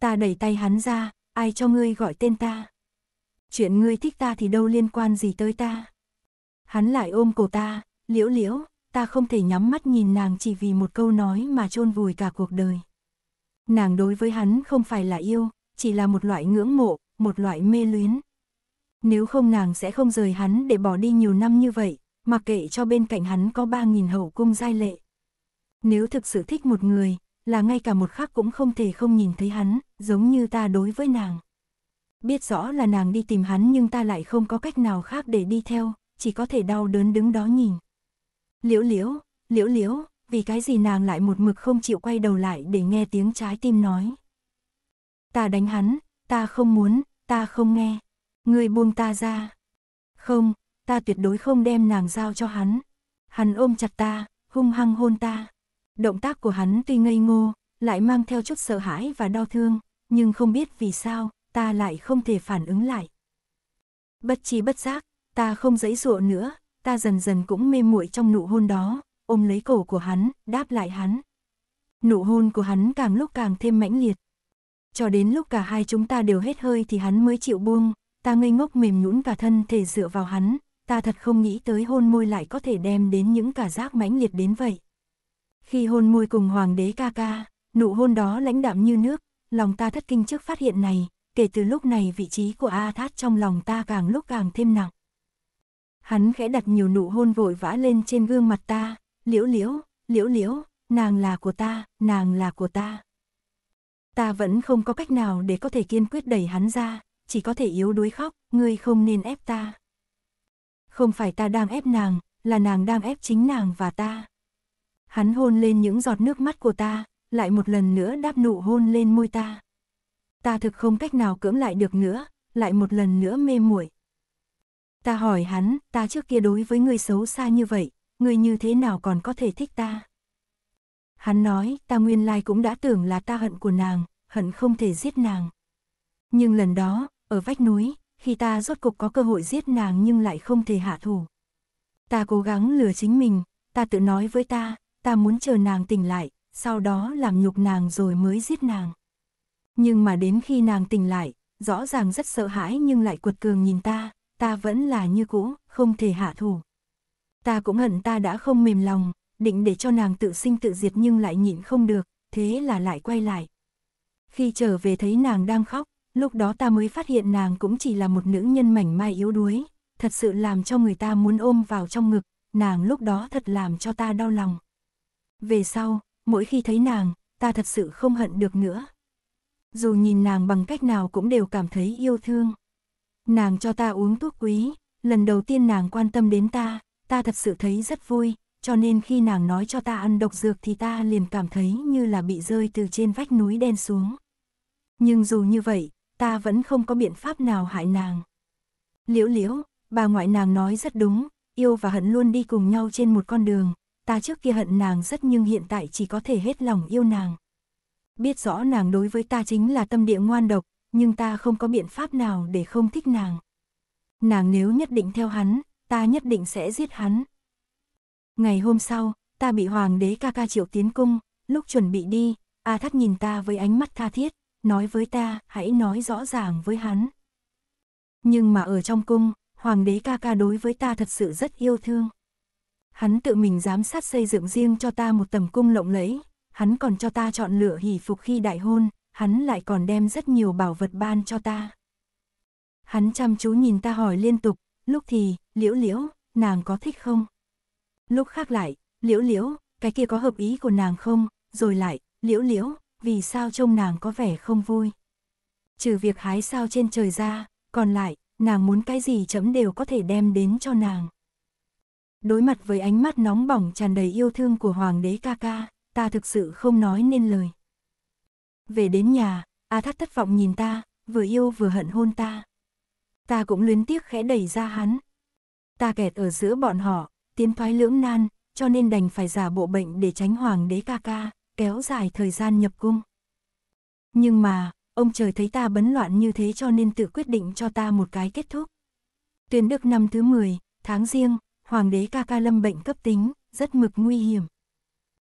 Ta đẩy tay hắn ra, ai cho ngươi gọi tên ta? Chuyện ngươi thích ta thì đâu liên quan gì tới ta? Hắn lại ôm cổ ta, liễu liễu, ta không thể nhắm mắt nhìn nàng chỉ vì một câu nói mà chôn vùi cả cuộc đời. Nàng đối với hắn không phải là yêu, chỉ là một loại ngưỡng mộ, một loại mê luyến. Nếu không nàng sẽ không rời hắn để bỏ đi nhiều năm như vậy, mặc kệ cho bên cạnh hắn có ba nghìn hậu cung giai lệ. Nếu thực sự thích một người, là ngay cả một khắc cũng không thể không nhìn thấy hắn, giống như ta đối với nàng. Biết rõ là nàng đi tìm hắn nhưng ta lại không có cách nào khác để đi theo, chỉ có thể đau đớn đứng đó nhìn. Liễu liễu, liễu liễu, vì cái gì nàng lại một mực không chịu quay đầu lại để nghe tiếng trái tim nói. Ta đánh hắn, ta không muốn, ta không nghe. Người buông ta ra. Không, ta tuyệt đối không đem nàng giao cho hắn. Hắn ôm chặt ta, hung hăng hôn ta. Động tác của hắn tuy ngây ngô, lại mang theo chút sợ hãi và đau thương, nhưng không biết vì sao, ta lại không thể phản ứng lại. Bất chi bất giác, ta không dãy dụa nữa, ta dần dần cũng mê muội trong nụ hôn đó, ôm lấy cổ của hắn, đáp lại hắn. Nụ hôn của hắn càng lúc càng thêm mãnh liệt. Cho đến lúc cả hai chúng ta đều hết hơi thì hắn mới chịu buông, ta ngây ngốc mềm nhũn cả thân thể dựa vào hắn, ta thật không nghĩ tới hôn môi lại có thể đem đến những cả giác mãnh liệt đến vậy. Khi hôn môi cùng hoàng đế ca ca, nụ hôn đó lãnh đạm như nước, lòng ta thất kinh trước phát hiện này, kể từ lúc này vị trí của A Thát trong lòng ta càng lúc càng thêm nặng. Hắn khẽ đặt nhiều nụ hôn vội vã lên trên gương mặt ta, liễu liễu, liễu liễu, nàng là của ta, nàng là của ta. Ta vẫn không có cách nào để có thể kiên quyết đẩy hắn ra, chỉ có thể yếu đuối khóc, ngươi không nên ép ta. Không phải ta đang ép nàng, là nàng đang ép chính nàng và ta. Hắn hôn lên những giọt nước mắt của ta, lại một lần nữa đáp nụ hôn lên môi ta. Ta thực không cách nào cưỡng lại được nữa, lại một lần nữa mê muội. Ta hỏi hắn, ta trước kia đối với người xấu xa như vậy, người như thế nào còn có thể thích ta? Hắn nói, ta nguyên lai cũng đã tưởng là ta hận của nàng, hận không thể giết nàng. Nhưng lần đó, ở vách núi, khi ta rốt cục có cơ hội giết nàng nhưng lại không thể hạ thủ. Ta cố gắng lừa chính mình, ta tự nói với ta, ta muốn chờ nàng tỉnh lại, sau đó làm nhục nàng rồi mới giết nàng. Nhưng mà đến khi nàng tỉnh lại, rõ ràng rất sợ hãi nhưng lại cuột cường nhìn ta, ta vẫn là như cũ, không thể hạ thủ. Ta cũng hận ta đã không mềm lòng, định để cho nàng tự sinh tự diệt nhưng lại nhịn không được, thế là lại quay lại. Khi trở về thấy nàng đang khóc, lúc đó ta mới phát hiện nàng cũng chỉ là một nữ nhân mảnh mai yếu đuối, thật sự làm cho người ta muốn ôm vào trong ngực, nàng lúc đó thật làm cho ta đau lòng. Về sau, mỗi khi thấy nàng, ta thật sự không hận được nữa. Dù nhìn nàng bằng cách nào cũng đều cảm thấy yêu thương. Nàng cho ta uống thuốc quý, lần đầu tiên nàng quan tâm đến ta, ta thật sự thấy rất vui, cho nên khi nàng nói cho ta ăn độc dược thì ta liền cảm thấy như là bị rơi từ trên vách núi đen xuống. Nhưng dù như vậy, ta vẫn không có biện pháp nào hại nàng. Liễu liễu, bà ngoại nàng nói rất đúng, yêu và hận luôn đi cùng nhau trên một con đường, ta trước kia hận nàng rất nhưng hiện tại chỉ có thể hết lòng yêu nàng. Biết rõ nàng đối với ta chính là tâm địa ngoan độc, nhưng ta không có biện pháp nào để không thích nàng. Nàng nếu nhất định theo hắn, ta nhất định sẽ giết hắn. Ngày hôm sau, ta bị hoàng đế ca ca triệu tiến cung, lúc chuẩn bị đi, A Thắt nhìn ta với ánh mắt tha thiết, nói với ta, hãy nói rõ ràng với hắn. Nhưng mà ở trong cung, hoàng đế ca ca đối với ta thật sự rất yêu thương. Hắn tự mình giám sát xây dựng riêng cho ta một tầm cung lộng lẫy, hắn còn cho ta chọn lựa hỷ phục khi đại hôn, hắn lại còn đem rất nhiều bảo vật ban cho ta. Hắn chăm chú nhìn ta hỏi liên tục, lúc thì, liễu liễu, nàng có thích không? Lúc khác lại, liễu liễu, cái kia có hợp ý của nàng không? Rồi lại, liễu liễu, vì sao trông nàng có vẻ không vui? Trừ việc hái sao trên trời ra, còn lại, nàng muốn cái gì chấm đều có thể đem đến cho nàng. Đối mặt với ánh mắt nóng bỏng tràn đầy yêu thương của hoàng đế ca ca, ta thực sự không nói nên lời. Về đến nhà, A Thắt thất vọng nhìn ta, vừa yêu vừa hận hôn ta. Ta cũng luyến tiếc khẽ đẩy ra hắn. Ta kẹt ở giữa bọn họ, tiến thoái lưỡng nan, cho nên đành phải giả bộ bệnh để tránh hoàng đế ca ca, kéo dài thời gian nhập cung. Nhưng mà, ông trời thấy ta bấn loạn như thế cho nên tự quyết định cho ta một cái kết thúc. Tuyên đức năm thứ 10, tháng riêng, hoàng đế ca ca lâm bệnh cấp tính, rất mực nguy hiểm.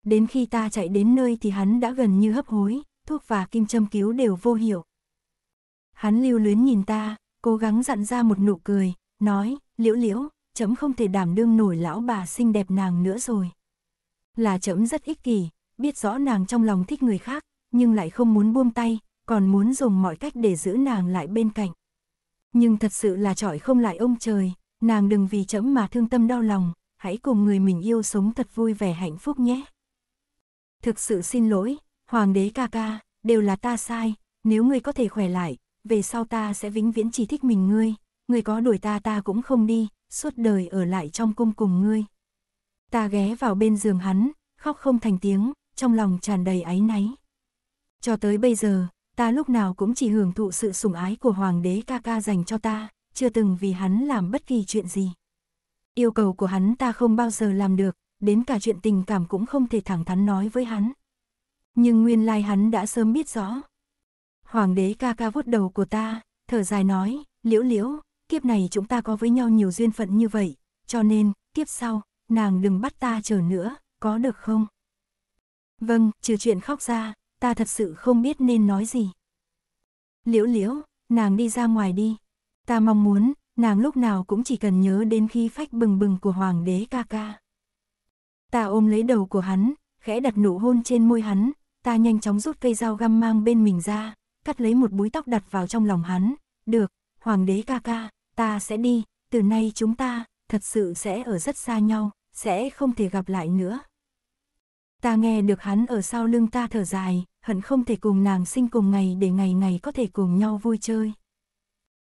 Đến khi ta chạy đến nơi thì hắn đã gần như hấp hối, thuốc và kim châm cứu đều vô hiệu. Hắn lưu luyến nhìn ta, cố gắng dặn ra một nụ cười, nói, liễu liễu, chấm không thể đảm đương nổi lão bà xinh đẹp nàng nữa rồi. Là chấm rất ích kỷ, biết rõ nàng trong lòng thích người khác, nhưng lại không muốn buông tay, còn muốn dùng mọi cách để giữ nàng lại bên cạnh. Nhưng thật sự là trọi không lại ông trời, nàng đừng vì chấm mà thương tâm đau lòng, hãy cùng người mình yêu sống thật vui vẻ hạnh phúc nhé. Thực sự xin lỗi, hoàng đế ca ca, đều là ta sai, nếu ngươi có thể khỏe lại, về sau ta sẽ vĩnh viễn chỉ thích mình ngươi, ngươi có đuổi ta ta cũng không đi, suốt đời ở lại trong cung cùng ngươi. Ta ghé vào bên giường hắn, khóc không thành tiếng, trong lòng tràn đầy áy náy. Cho tới bây giờ, ta lúc nào cũng chỉ hưởng thụ sự sủng ái của hoàng đế ca ca dành cho ta, chưa từng vì hắn làm bất kỳ chuyện gì. Yêu cầu của hắn ta không bao giờ làm được, đến cả chuyện tình cảm cũng không thể thẳng thắn nói với hắn. Nhưng nguyên lai hắn đã sớm biết rõ. Hoàng đế ca ca vuốt đầu của ta, thở dài nói, liễu liễu, kiếp này chúng ta có với nhau nhiều duyên phận như vậy, cho nên, kiếp sau, nàng đừng bắt ta chờ nữa, có được không? Vâng, trừ chuyện khóc ra, ta thật sự không biết nên nói gì. Liễu liễu, nàng đi ra ngoài đi. Ta mong muốn, nàng lúc nào cũng chỉ cần nhớ đến khi phách bừng bừng của hoàng đế ca ca. Ta ôm lấy đầu của hắn, khẽ đặt nụ hôn trên môi hắn, ta nhanh chóng rút cây dao găm mang bên mình ra, cắt lấy một búi tóc đặt vào trong lòng hắn. Được, hoàng đế ca ca, ta sẽ đi, từ nay chúng ta, thật sự sẽ ở rất xa nhau, sẽ không thể gặp lại nữa. Ta nghe được hắn ở sau lưng ta thở dài, hận không thể cùng nàng sinh cùng ngày để ngày ngày có thể cùng nhau vui chơi.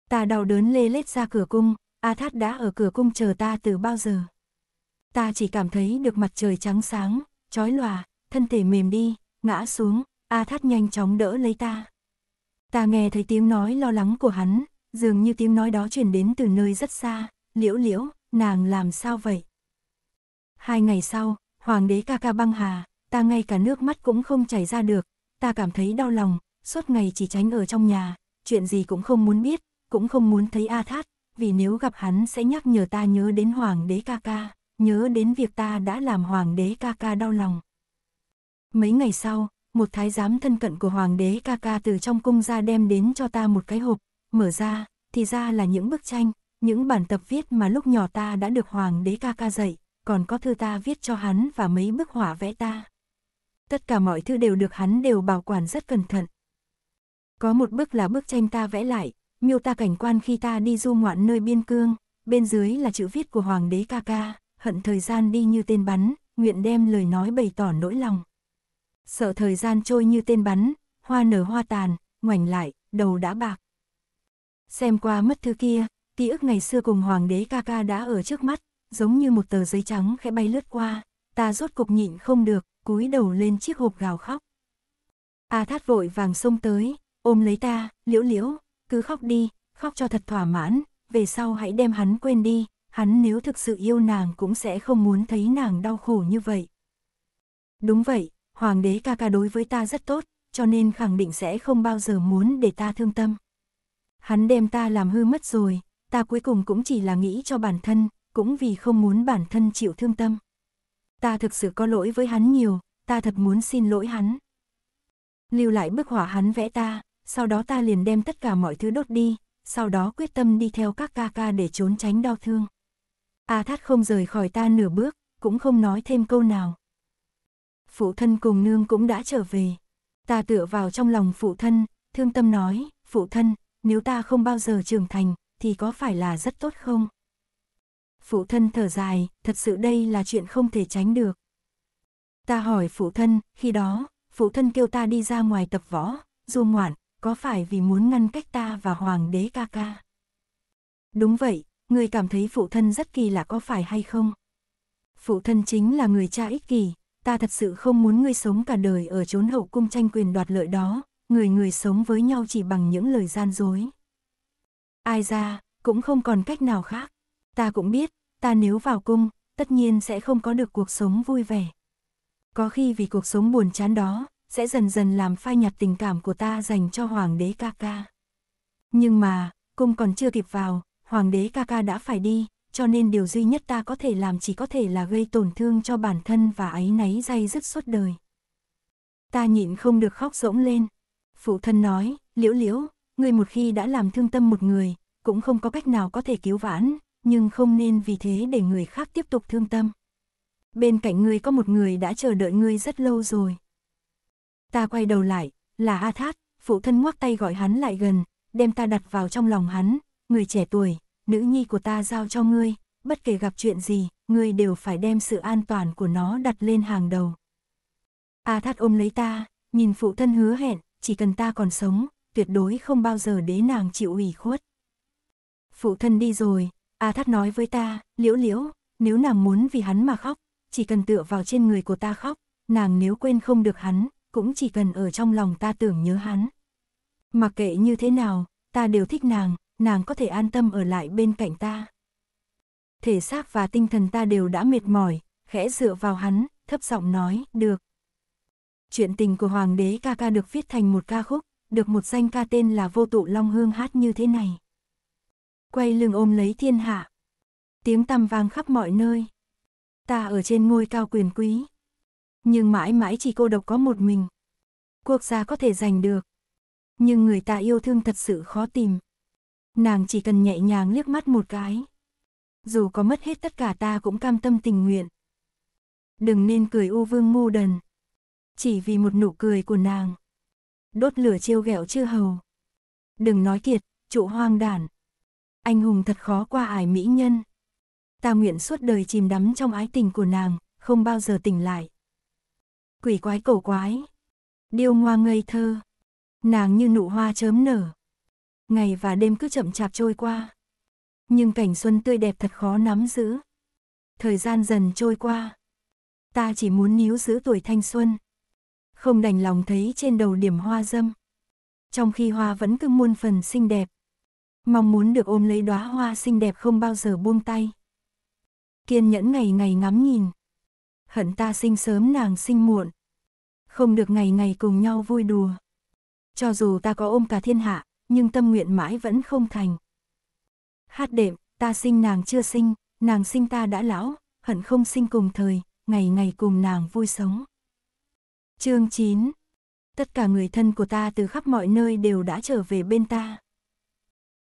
Ta đau đớn lê lết ra cửa cung, A Thát đã ở cửa cung chờ ta từ bao giờ. Ta chỉ cảm thấy được mặt trời trắng sáng, chói lòa, thân thể mềm đi, ngã xuống, A Thát nhanh chóng đỡ lấy ta. Ta nghe thấy tiếng nói lo lắng của hắn, dường như tiếng nói đó truyền đến từ nơi rất xa, liễu liễu, nàng làm sao vậy? Hai ngày sau, hoàng đế ca ca băng hà, ta ngay cả nước mắt cũng không chảy ra được, ta cảm thấy đau lòng, suốt ngày chỉ tránh ở trong nhà, chuyện gì cũng không muốn biết, cũng không muốn thấy A Thát, vì nếu gặp hắn sẽ nhắc nhở ta nhớ đến hoàng đế ca ca, nhớ đến việc ta đã làm hoàng đế ca ca đau lòng. Mấy ngày sau, một thái giám thân cận của hoàng đế ca ca từ trong cung ra đem đến cho ta một cái hộp, mở ra, thì ra là những bức tranh, những bản tập viết mà lúc nhỏ ta đã được hoàng đế ca ca dạy, còn có thư ta viết cho hắn và mấy bức họa vẽ ta. Tất cả mọi thứ đều được hắn đều bảo quản rất cẩn thận. Có một bức là bức tranh ta vẽ lại, miêu ta cảnh quan khi ta đi du ngoạn nơi biên cương, bên dưới là chữ viết của hoàng đế ca ca, hận thời gian đi như tên bắn, nguyện đem lời nói bày tỏ nỗi lòng. Sợ thời gian trôi như tên bắn, hoa nở hoa tàn, ngoảnh lại, đầu đã bạc. Xem qua mất thư kia, ký ức ngày xưa cùng hoàng đế ca ca đã ở trước mắt, giống như một tờ giấy trắng khẽ bay lướt qua, ta rốt cục nhịn không được, cúi đầu lên chiếc hộp gào khóc. A thát vội vàng xông tới, ôm lấy ta, liễu liễu, cứ khóc đi, khóc cho thật thỏa mãn, về sau hãy đem hắn quên đi, hắn nếu thực sự yêu nàng cũng sẽ không muốn thấy nàng đau khổ như vậy. Đúng vậy, hoàng đế ca ca đối với ta rất tốt, cho nên khẳng định sẽ không bao giờ muốn để ta thương tâm. Hắn đem ta làm hư mất rồi, ta cuối cùng cũng chỉ là nghĩ cho bản thân, cũng vì không muốn bản thân chịu thương tâm. Ta thực sự có lỗi với hắn nhiều, ta thật muốn xin lỗi hắn. Lưu lại bức họa hắn vẽ ta, sau đó ta liền đem tất cả mọi thứ đốt đi, sau đó quyết tâm đi theo các ca ca để trốn tránh đau thương. A Thát không rời khỏi ta nửa bước, cũng không nói thêm câu nào. Phụ thân cùng nương cũng đã trở về. Ta tựa vào trong lòng phụ thân, thương tâm nói, phụ thân, nếu ta không bao giờ trưởng thành, thì có phải là rất tốt không? Phụ thân thở dài, thật sự đây là chuyện không thể tránh được. Ta hỏi phụ thân, khi đó, phụ thân kêu ta đi ra ngoài tập võ, du ngoạn, có phải vì muốn ngăn cách ta và hoàng đế ca ca? Đúng vậy, người cảm thấy phụ thân rất kỳ lạ có phải hay không? Phụ thân chính là người cha ích kỷ, ta thật sự không muốn ngươi sống cả đời ở chốn hậu cung tranh quyền đoạt lợi đó, người người sống với nhau chỉ bằng những lời gian dối. Ai ra, cũng không còn cách nào khác. Ta cũng biết, ta nếu vào cung, tất nhiên sẽ không có được cuộc sống vui vẻ. Có khi vì cuộc sống buồn chán đó, sẽ dần dần làm phai nhạt tình cảm của ta dành cho hoàng đế ca ca. Nhưng mà, cung còn chưa kịp vào, hoàng đế ca ca đã phải đi, cho nên điều duy nhất ta có thể làm chỉ có thể là gây tổn thương cho bản thân và ấy náy dây dứt suốt đời. Ta nhịn không được khóc rỗng lên. Phụ thân nói, liễu liễu, người một khi đã làm thương tâm một người, cũng không có cách nào có thể cứu vãn, nhưng không nên vì thế để người khác tiếp tục thương tâm. Bên cạnh ngươi có một người đã chờ đợi ngươi rất lâu rồi. Ta quay đầu lại, là A Thát, phụ thân ngoắc tay gọi hắn lại gần, đem ta đặt vào trong lòng hắn, người trẻ tuổi, nữ nhi của ta giao cho ngươi, bất kể gặp chuyện gì, ngươi đều phải đem sự an toàn của nó đặt lên hàng đầu. A Thát ôm lấy ta, nhìn phụ thân hứa hẹn, chỉ cần ta còn sống, tuyệt đối không bao giờ đế nàng chịu ủy khuất. Phụ thân đi rồi, A Thát nói với ta, liễu liễu, nếu nàng muốn vì hắn mà khóc, chỉ cần tựa vào trên người của ta khóc, nàng nếu quên không được hắn, cũng chỉ cần ở trong lòng ta tưởng nhớ hắn. Mặc kệ như thế nào, ta đều thích nàng, nàng có thể an tâm ở lại bên cạnh ta. Thể xác và tinh thần ta đều đã mệt mỏi, khẽ dựa vào hắn, thấp giọng nói, được. Chuyện tình của Hoàng đế ca ca được viết thành một ca khúc, được một danh ca tên là Vô Tụ Long Hương hát như thế này. Quay lưng ôm lấy thiên hạ. Tiếng tăm vang khắp mọi nơi. Ta ở trên ngôi cao quyền quý. Nhưng mãi mãi chỉ cô độc có một mình. Quốc gia có thể giành được. Nhưng người ta yêu thương thật sự khó tìm. Nàng chỉ cần nhẹ nhàng liếc mắt một cái. Dù có mất hết tất cả ta cũng cam tâm tình nguyện. Đừng nên cười u vương ngu đần. Chỉ vì một nụ cười của nàng. Đốt lửa chiêu ghẹo chưa hầu. Đừng nói kiệt, trụ hoang đản. Anh hùng thật khó qua ải mỹ nhân. Ta nguyện suốt đời chìm đắm trong ái tình của nàng, không bao giờ tỉnh lại. Quỷ quái cổ quái. Điêu ngoa ngây thơ. Nàng như nụ hoa chớm nở. Ngày và đêm cứ chậm chạp trôi qua. Nhưng cảnh xuân tươi đẹp thật khó nắm giữ. Thời gian dần trôi qua. Ta chỉ muốn níu giữ tuổi thanh xuân. Không đành lòng thấy trên đầu điểm hoa dâm. Trong khi hoa vẫn cứ muôn phần xinh đẹp. Mong muốn được ôm lấy đóa hoa xinh đẹp không bao giờ buông tay. Kiên nhẫn ngày ngày ngắm nhìn. Hận ta sinh sớm nàng sinh muộn. Không được ngày ngày cùng nhau vui đùa. Cho dù ta có ôm cả thiên hạ, nhưng tâm nguyện mãi vẫn không thành. Hát đệm, ta sinh nàng chưa sinh, nàng sinh ta đã lão, hận không sinh cùng thời, ngày ngày cùng nàng vui sống. chương 9 Tất cả người thân của ta từ khắp mọi nơi đều đã trở về bên ta.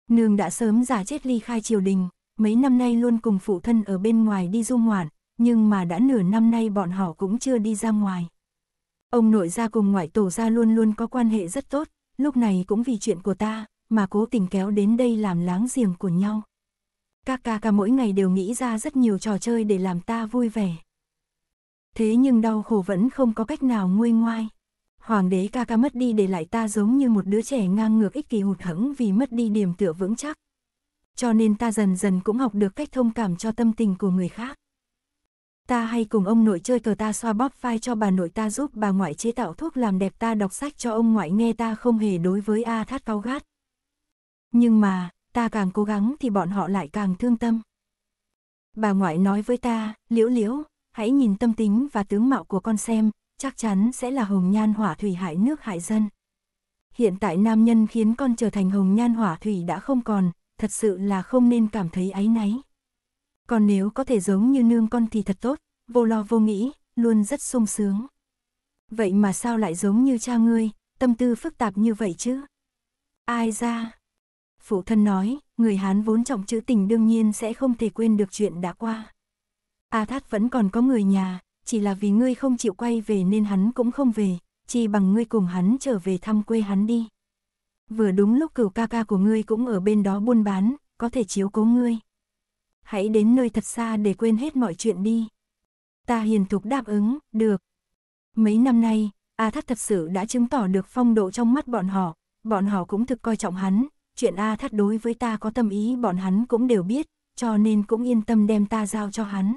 Nương đã sớm giả chết ly khai triều đình, mấy năm nay luôn cùng phụ thân ở bên ngoài đi du ngoạn, nhưng mà đã nửa năm nay bọn họ cũng chưa đi ra ngoài. Ông nội gia cùng ngoại tổ gia luôn luôn có quan hệ rất tốt, lúc này cũng vì chuyện của ta, mà cố tình kéo đến đây làm láng giềng của nhau. Các ca ca mỗi ngày đều nghĩ ra rất nhiều trò chơi để làm ta vui vẻ. Thế nhưng đau khổ vẫn không có cách nào nguôi ngoai. Hoàng đế ca ca mất đi để lại ta giống như một đứa trẻ ngang ngược ích kỳ hụt hẫng vì mất đi điểm tựa vững chắc. Cho nên ta dần dần cũng học được cách thông cảm cho tâm tình của người khác. Ta hay cùng ông nội chơi cờ ta xoa bóp vai cho bà nội ta giúp bà ngoại chế tạo thuốc làm đẹp ta đọc sách cho ông ngoại nghe ta không hề đối với A thát cao gắt. Nhưng mà, ta càng cố gắng thì bọn họ lại càng thương tâm. Bà ngoại nói với ta, liễu liễu, hãy nhìn tâm tính và tướng mạo của con xem, chắc chắn sẽ là hồng nhan hỏa thủy hại nước hại dân. Hiện tại nam nhân khiến con trở thành hồng nhan hỏa thủy đã không còn, thật sự là không nên cảm thấy áy náy. Còn nếu có thể giống như nương con thì thật tốt, vô lo vô nghĩ, luôn rất sung sướng. Vậy mà sao lại giống như cha ngươi, tâm tư phức tạp như vậy chứ? Ai ra? Phụ thân nói, người Hán vốn trọng chữ tình đương nhiên sẽ không thể quên được chuyện đã qua. A Thát vẫn còn có người nhà, chỉ là vì ngươi không chịu quay về nên hắn cũng không về, chỉ bằng ngươi cùng hắn trở về thăm quê hắn đi. Vừa đúng lúc cửu ca ca của ngươi cũng ở bên đó buôn bán, có thể chiếu cố ngươi. Hãy đến nơi thật xa để quên hết mọi chuyện đi. Ta hiền thục đáp ứng, được. Mấy năm nay, A Thắt thật sự đã chứng tỏ được phong độ trong mắt bọn họ, bọn họ cũng thực coi trọng hắn, chuyện A Thắt đối với ta có tâm ý bọn hắn cũng đều biết, cho nên cũng yên tâm đem ta giao cho hắn.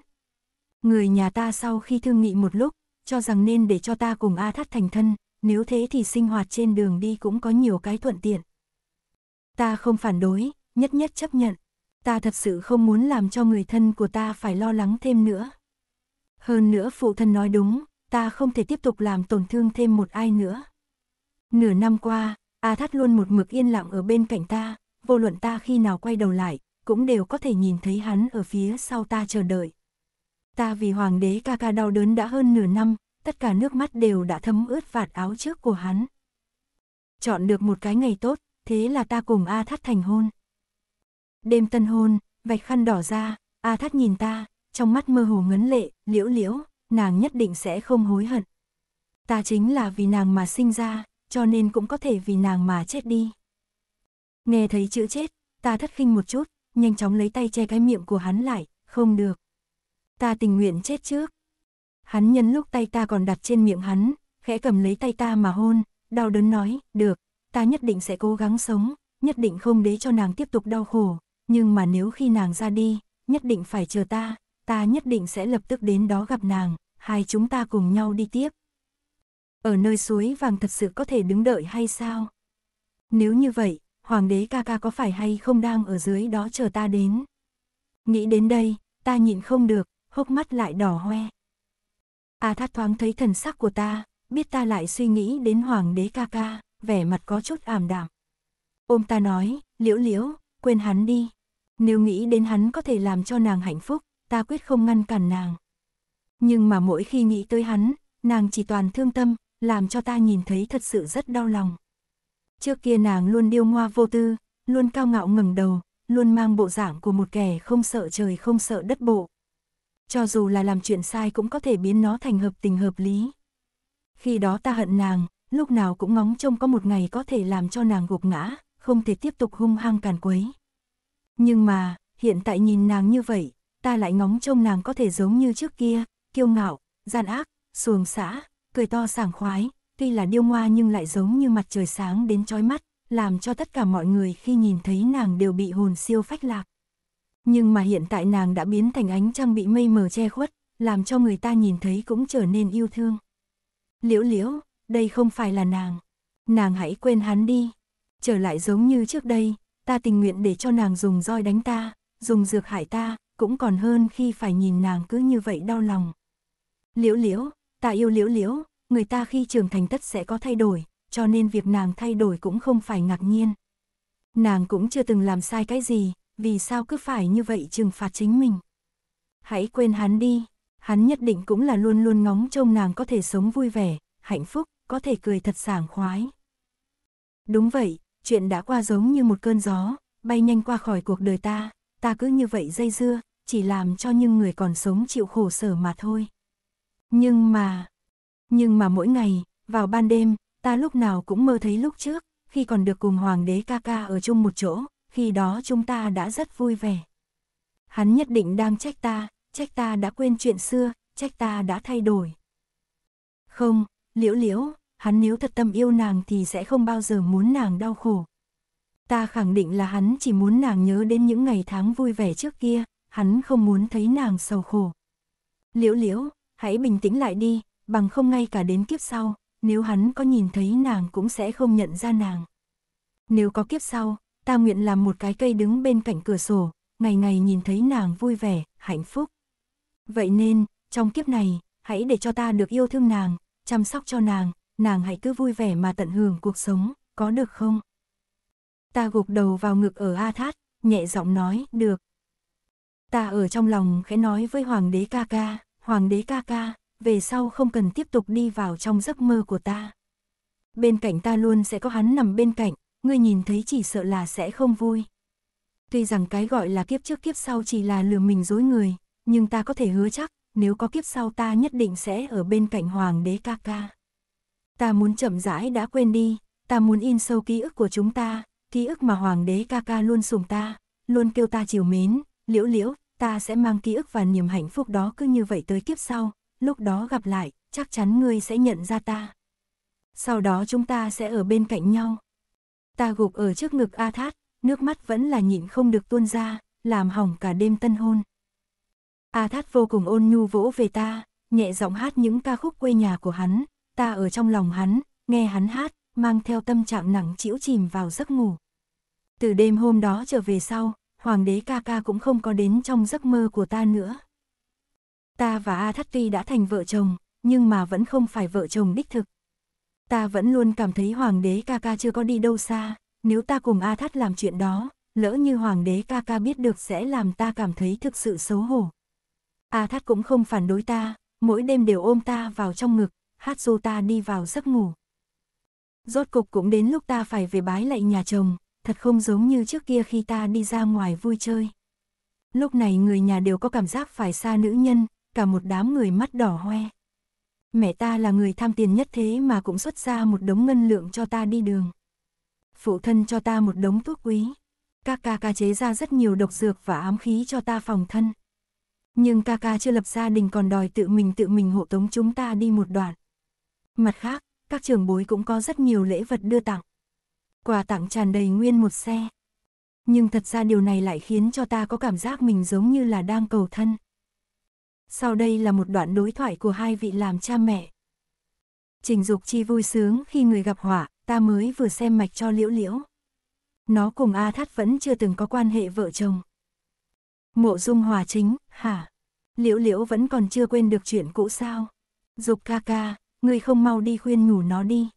Người nhà ta sau khi thương nghị một lúc, cho rằng nên để cho ta cùng A Thắt thành thân, nếu thế thì sinh hoạt trên đường đi cũng có nhiều cái thuận tiện. Ta không phản đối, nhất nhất chấp nhận. Ta thật sự không muốn làm cho người thân của ta phải lo lắng thêm nữa. Hơn nữa phụ thân nói đúng, ta không thể tiếp tục làm tổn thương thêm một ai nữa. Nửa năm qua, A Thắt luôn một mực yên lặng ở bên cạnh ta, vô luận ta khi nào quay đầu lại, cũng đều có thể nhìn thấy hắn ở phía sau ta chờ đợi. Ta vì hoàng đế ca ca đau đớn đã hơn nửa năm, tất cả nước mắt đều đã thấm ướt vạt áo trước của hắn. Chọn được một cái ngày tốt, thế là ta cùng A Thắt thành hôn. Đêm tân hôn, vạch khăn đỏ ra, A Thắt nhìn ta, trong mắt mơ hồ ngấn lệ, liễu liễu, nàng nhất định sẽ không hối hận. Ta chính là vì nàng mà sinh ra, cho nên cũng có thể vì nàng mà chết đi. Nghe thấy chữ chết, ta thất khinh một chút, nhanh chóng lấy tay che cái miệng của hắn lại, không được. Ta tình nguyện chết trước. Hắn nhân lúc tay ta còn đặt trên miệng hắn, khẽ cầm lấy tay ta mà hôn, đau đớn nói, được, ta nhất định sẽ cố gắng sống, nhất định không để cho nàng tiếp tục đau khổ, nhưng mà nếu khi nàng ra đi, nhất định phải chờ ta, ta nhất định sẽ lập tức đến đó gặp nàng, hai chúng ta cùng nhau đi tiếp. Ở nơi suối vàng thật sự có thể đứng đợi hay sao? Nếu như vậy, hoàng đế ca ca có phải hay không đang ở dưới đó chờ ta đến? Nghĩ đến đây, ta nhịn không được, hốc mắt lại đỏ hoe. A thát thoáng thấy thần sắc của ta, biết ta lại suy nghĩ đến hoàng đế ca ca, vẻ mặt có chút ảm đạm. Ôm ta nói, liễu liễu, quên hắn đi. Nếu nghĩ đến hắn có thể làm cho nàng hạnh phúc, ta quyết không ngăn cản nàng. Nhưng mà mỗi khi nghĩ tới hắn, nàng chỉ toàn thương tâm, làm cho ta nhìn thấy thật sự rất đau lòng. Trước kia nàng luôn điêu ngoa vô tư, luôn cao ngạo ngẩng đầu, luôn mang bộ dạng của một kẻ không sợ trời không sợ đất bộ. Cho dù là làm chuyện sai cũng có thể biến nó thành hợp tình hợp lý. Khi đó ta hận nàng, lúc nào cũng ngóng trông có một ngày có thể làm cho nàng gục ngã, không thể tiếp tục hung hăng càn quấy. Nhưng mà, hiện tại nhìn nàng như vậy, ta lại ngóng trông nàng có thể giống như trước kia, kiêu ngạo, gian ác, xuồng xã, cười to sảng khoái, tuy là điêu ngoa nhưng lại giống như mặt trời sáng đến chói mắt, làm cho tất cả mọi người khi nhìn thấy nàng đều bị hồn siêu phách lạc. Nhưng mà hiện tại nàng đã biến thành ánh trăng bị mây mờ che khuất, làm cho người ta nhìn thấy cũng trở nên yêu thương. Liễu liễu, đây không phải là nàng. Nàng hãy quên hắn đi. Trở lại giống như trước đây, ta tình nguyện để cho nàng dùng roi đánh ta, dùng dược hại ta, cũng còn hơn khi phải nhìn nàng cứ như vậy đau lòng. Liễu liễu, ta yêu liễu liễu, người ta khi trưởng thành tất sẽ có thay đổi, cho nên việc nàng thay đổi cũng không phải ngạc nhiên. Nàng cũng chưa từng làm sai cái gì, vì sao cứ phải như vậy trừng phạt chính mình. Hãy quên hắn đi, hắn nhất định cũng là luôn luôn ngóng trông nàng có thể sống vui vẻ, hạnh phúc, có thể cười thật sảng khoái. Đúng vậy, chuyện đã qua giống như một cơn gió, bay nhanh qua khỏi cuộc đời ta, ta cứ như vậy dây dưa, chỉ làm cho những người còn sống chịu khổ sở mà thôi. Nhưng mà, nhưng mà mỗi ngày, vào ban đêm, ta lúc nào cũng mơ thấy lúc trước, khi còn được cùng hoàng đế ca ca ở chung một chỗ, khi đó chúng ta đã rất vui vẻ. Hắn nhất định đang trách ta, trách ta đã quên chuyện xưa, trách ta đã thay đổi. Không, liễu liễu, hắn nếu thật tâm yêu nàng thì sẽ không bao giờ muốn nàng đau khổ. Ta khẳng định là hắn chỉ muốn nàng nhớ đến những ngày tháng vui vẻ trước kia, hắn không muốn thấy nàng sầu khổ. Liễu liễu, hãy bình tĩnh lại đi, bằng không ngay cả đến kiếp sau, nếu hắn có nhìn thấy nàng cũng sẽ không nhận ra nàng. Nếu có kiếp sau, ta nguyện làm một cái cây đứng bên cạnh cửa sổ, ngày ngày nhìn thấy nàng vui vẻ, hạnh phúc. Vậy nên, trong kiếp này, hãy để cho ta được yêu thương nàng, chăm sóc cho nàng, nàng hãy cứ vui vẻ mà tận hưởng cuộc sống, có được không? Ta gục đầu vào ngực ở A Thát, nhẹ giọng nói, được. Ta ở trong lòng khẽ nói với Hoàng đế ca ca, Hoàng đế ca ca, về sau không cần tiếp tục đi vào trong giấc mơ của ta. Bên cạnh ta luôn sẽ có hắn nằm bên cạnh, ngươi nhìn thấy chỉ sợ là sẽ không vui. Tuy rằng cái gọi là kiếp trước kiếp sau chỉ là lừa mình dối người, nhưng ta có thể hứa chắc, nếu có kiếp sau ta nhất định sẽ ở bên cạnh hoàng đế ca ca. Ta muốn chậm rãi đã quên đi, ta muốn in sâu ký ức của chúng ta, ký ức mà hoàng đế ca ca luôn sùng ta, luôn kêu ta chiều mến, liễu liễu, ta sẽ mang ký ức và niềm hạnh phúc đó cứ như vậy tới kiếp sau, lúc đó gặp lại, chắc chắn ngươi sẽ nhận ra ta. Sau đó chúng ta sẽ ở bên cạnh nhau. Ta gục ở trước ngực A Thát, nước mắt vẫn là nhịn không được tuôn ra, làm hỏng cả đêm tân hôn. A Thát vô cùng ôn nhu vỗ về ta, nhẹ giọng hát những ca khúc quê nhà của hắn, ta ở trong lòng hắn, nghe hắn hát, mang theo tâm trạng nặng chịu chìm vào giấc ngủ. Từ đêm hôm đó trở về sau, hoàng đế ca ca cũng không có đến trong giấc mơ của ta nữa. Ta và A Thắt tuy đã thành vợ chồng, nhưng mà vẫn không phải vợ chồng đích thực. Ta vẫn luôn cảm thấy hoàng đế ca ca chưa có đi đâu xa, nếu ta cùng A Thắt làm chuyện đó, lỡ như hoàng đế ca ca biết được sẽ làm ta cảm thấy thực sự xấu hổ. A Thắt cũng không phản đối ta, mỗi đêm đều ôm ta vào trong ngực, hát ta đi vào giấc ngủ. Rốt cục cũng đến lúc ta phải về bái lạy nhà chồng, thật không giống như trước kia khi ta đi ra ngoài vui chơi. Lúc này người nhà đều có cảm giác phải xa nữ nhân, cả một đám người mắt đỏ hoe. Mẹ ta là người tham tiền nhất thế mà cũng xuất ra một đống ngân lượng cho ta đi đường. Phụ thân cho ta một đống thuốc quý. Các ca ca chế ra rất nhiều độc dược và ám khí cho ta phòng thân. Nhưng ca ca chưa lập gia đình còn đòi tự mình tự mình hộ tống chúng ta đi một đoạn. Mặt khác, các trường bối cũng có rất nhiều lễ vật đưa tặng. Quà tặng tràn đầy nguyên một xe. Nhưng thật ra điều này lại khiến cho ta có cảm giác mình giống như là đang cầu thân. Sau đây là một đoạn đối thoại của hai vị làm cha mẹ. Trình Dục Chi vui sướng khi người gặp họa, ta mới vừa xem mạch cho Liễu Liễu. Nó cùng A Thắt vẫn chưa từng có quan hệ vợ chồng. Mộ Dung Hòa chính, hả? Liễu Liễu vẫn còn chưa quên được chuyện cũ sao? Dục ca ca, ngươi không mau đi khuyên nhủ nó đi.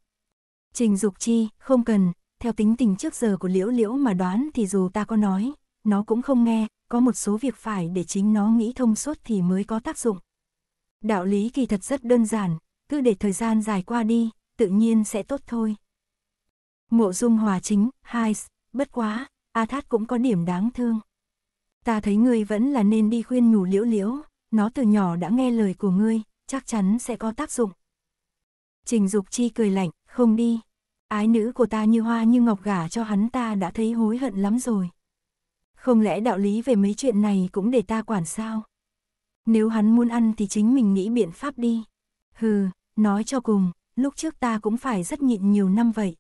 Trình Dục Chi, không cần, theo tính tình trước giờ của Liễu Liễu mà đoán thì dù ta có nói, nó cũng không nghe, có một số việc phải để chính nó nghĩ thông suốt thì mới có tác dụng. Đạo lý kỳ thật rất đơn giản, cứ để thời gian dài qua đi, tự nhiên sẽ tốt thôi. Mộ dung hòa chính, hai, bất quá, A Thát cũng có điểm đáng thương. Ta thấy ngươi vẫn là nên đi khuyên nhủ liễu liễu, nó từ nhỏ đã nghe lời của ngươi, chắc chắn sẽ có tác dụng. Trình Dục Chi cười lạnh, không đi. Ái nữ của ta như hoa như ngọc gả cho hắn ta đã thấy hối hận lắm rồi. Không lẽ đạo lý về mấy chuyện này cũng để ta quản sao? Nếu hắn muốn ăn thì chính mình nghĩ biện pháp đi. Hừ, nói cho cùng, lúc trước ta cũng phải rất nhịn nhiều năm vậy.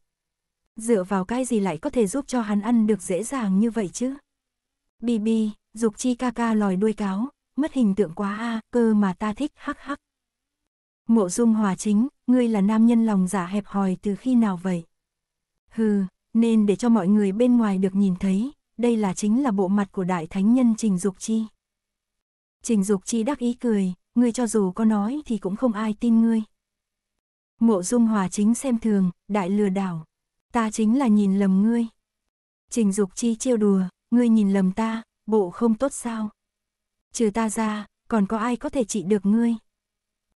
Dựa vào cái gì lại có thể giúp cho hắn ăn được dễ dàng như vậy chứ? Bibi, dục chi ca ca lòi đuôi cáo, mất hình tượng quá a cơ mà ta thích hắc hắc. Mộ dung hòa chính, ngươi là nam nhân lòng giả hẹp hòi từ khi nào vậy? Hừ, nên để cho mọi người bên ngoài được nhìn thấy, đây là chính là bộ mặt của đại thánh nhân Trình Dục Chi. Trình Dục Chi đắc ý cười, ngươi cho dù có nói thì cũng không ai tin ngươi. Mộ dung hòa chính xem thường, đại lừa đảo. Ta chính là nhìn lầm ngươi. Trình Dục Chi trêu đùa, ngươi nhìn lầm ta, bộ không tốt sao. Trừ ta ra, còn có ai có thể trị được ngươi.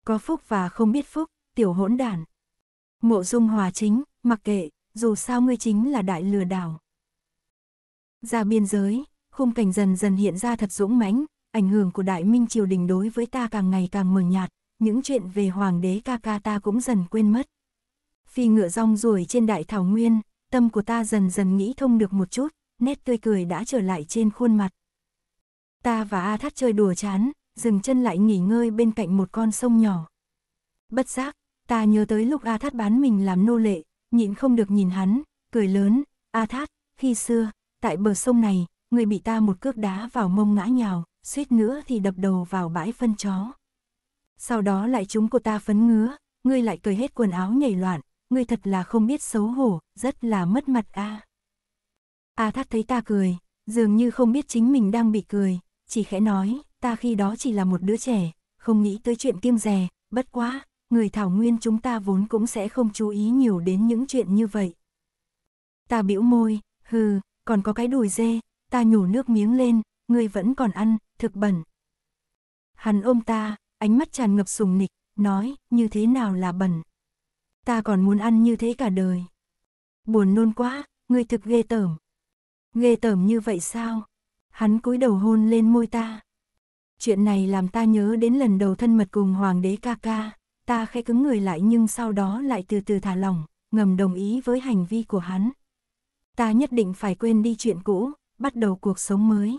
Có phúc và không biết phúc, tiểu hỗn đản. Mộ dung hòa chính, mặc kệ, dù sao ngươi chính là đại lừa đảo. Ra biên giới, khung cảnh dần dần hiện ra thật dũng mãnh, ảnh hưởng của đại minh triều đình đối với ta càng ngày càng mờ nhạt, những chuyện về hoàng đế ca ca ta cũng dần quên mất. Phi ngựa rong ruổi trên đại thảo nguyên, tâm của ta dần dần nghĩ thông được một chút, nét tươi cười đã trở lại trên khuôn mặt. Ta và A Thắt chơi đùa chán, dừng chân lại nghỉ ngơi bên cạnh một con sông nhỏ. Bất giác, ta nhớ tới lúc A Thát bán mình làm nô lệ, nhịn không được nhìn hắn, cười lớn, A Thát, khi xưa, tại bờ sông này, người bị ta một cước đá vào mông ngã nhào, suýt nữa thì đập đầu vào bãi phân chó. Sau đó lại chúng của ta phấn ngứa, ngươi lại cười hết quần áo nhảy loạn, ngươi thật là không biết xấu hổ, rất là mất mặt a. A Thát thấy ta cười, dường như không biết chính mình đang bị cười, chỉ khẽ nói, ta khi đó chỉ là một đứa trẻ, không nghĩ tới chuyện kiêng rè, bất quá, người thảo nguyên chúng ta vốn cũng sẽ không chú ý nhiều đến những chuyện như vậy. Ta bĩu môi, hừ, còn có cái đùi dê, ta nhổ nước miếng lên, người vẫn còn ăn, thực bẩn. Hắn ôm ta, ánh mắt tràn ngập sùng nịch, nói, như thế nào là bẩn. Ta còn muốn ăn như thế cả đời. Buồn nôn quá, người thực ghê tởm. Ghê tởm như vậy sao? Hắn cúi đầu hôn lên môi ta. Chuyện này làm ta nhớ đến lần đầu thân mật cùng hoàng đế ca ca, ta khẽ cứng người lại nhưng sau đó lại từ từ thả lỏng, ngầm đồng ý với hành vi của hắn. Ta nhất định phải quên đi chuyện cũ, bắt đầu cuộc sống mới.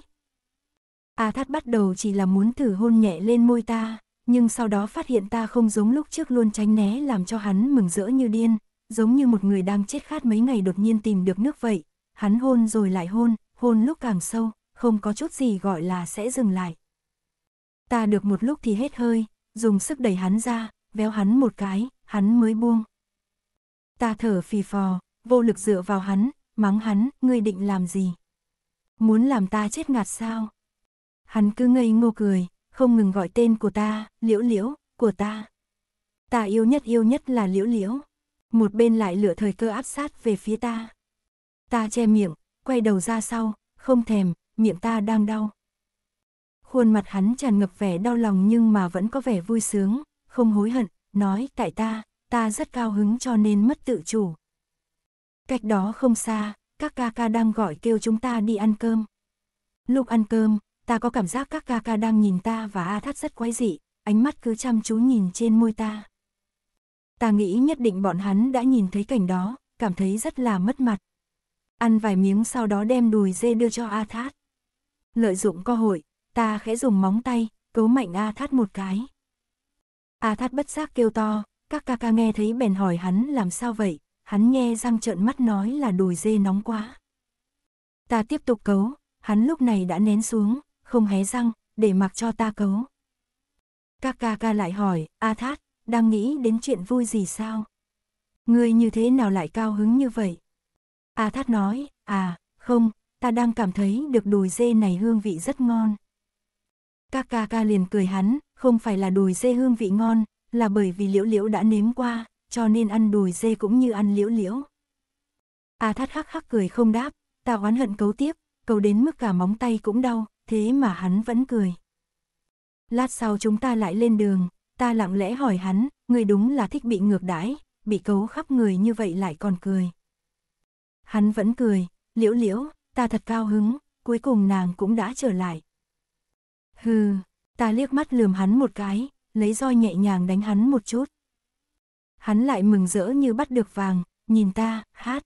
A thắt bắt đầu chỉ là muốn thử hôn nhẹ lên môi ta, nhưng sau đó phát hiện ta không giống lúc trước luôn tránh né làm cho hắn mừng rỡ như điên, giống như một người đang chết khát mấy ngày đột nhiên tìm được nước vậy. Hắn hôn rồi lại hôn, hôn lúc càng sâu, không có chút gì gọi là sẽ dừng lại. Ta được một lúc thì hết hơi, dùng sức đẩy hắn ra, véo hắn một cái, hắn mới buông. Ta thở phì phò, vô lực dựa vào hắn, mắng hắn, ngươi định làm gì? Muốn làm ta chết ngạt sao? Hắn cứ ngây ngô cười, không ngừng gọi tên của ta, liễu liễu, của ta. Ta yêu nhất yêu nhất là liễu liễu. Một bên lại lựa thời cơ áp sát về phía ta. Ta che miệng, quay đầu ra sau, không thèm, miệng ta đang đau. Khuôn mặt hắn tràn ngập vẻ đau lòng nhưng mà vẫn có vẻ vui sướng, không hối hận, nói tại ta, ta rất cao hứng cho nên mất tự chủ. Cách đó không xa, các ca ca đang gọi kêu chúng ta đi ăn cơm. Lúc ăn cơm, ta có cảm giác các ca ca đang nhìn ta và A Thắt rất quái dị, ánh mắt cứ chăm chú nhìn trên môi ta. Ta nghĩ nhất định bọn hắn đã nhìn thấy cảnh đó, cảm thấy rất là mất mặt. Ăn vài miếng sau đó đem đùi dê đưa cho A Thát. Lợi dụng cơ hội, ta khẽ dùng móng tay, cấu mạnh A Thát một cái. A Thát bất giác kêu to, các ca ca nghe thấy bèn hỏi hắn làm sao vậy, hắn nghe răng trợn mắt nói là đùi dê nóng quá. Ta tiếp tục cấu, hắn lúc này đã nén xuống, không hé răng, để mặc cho ta cấu. Các ca ca lại hỏi, A Thát, đang nghĩ đến chuyện vui gì sao? Người như thế nào lại cao hứng như vậy? A Thát nói, à, không, ta đang cảm thấy được đùi dê này hương vị rất ngon. Các ca ca liền cười hắn, không phải là đùi dê hương vị ngon, là bởi vì liễu liễu đã nếm qua, cho nên ăn đùi dê cũng như ăn liễu liễu. À, A Thát hắc hắc cười không đáp, ta oán hận cấu tiếp, cấu đến mức cả móng tay cũng đau, thế mà hắn vẫn cười. Lát sau chúng ta lại lên đường, ta lặng lẽ hỏi hắn, người đúng là thích bị ngược đãi, bị cấu khắp người như vậy lại còn cười. Hắn vẫn cười, liễu liễu, ta thật cao hứng, cuối cùng nàng cũng đã trở lại. Hừ, ta liếc mắt lườm hắn một cái, lấy roi nhẹ nhàng đánh hắn một chút. Hắn lại mừng rỡ như bắt được vàng, nhìn ta, hát.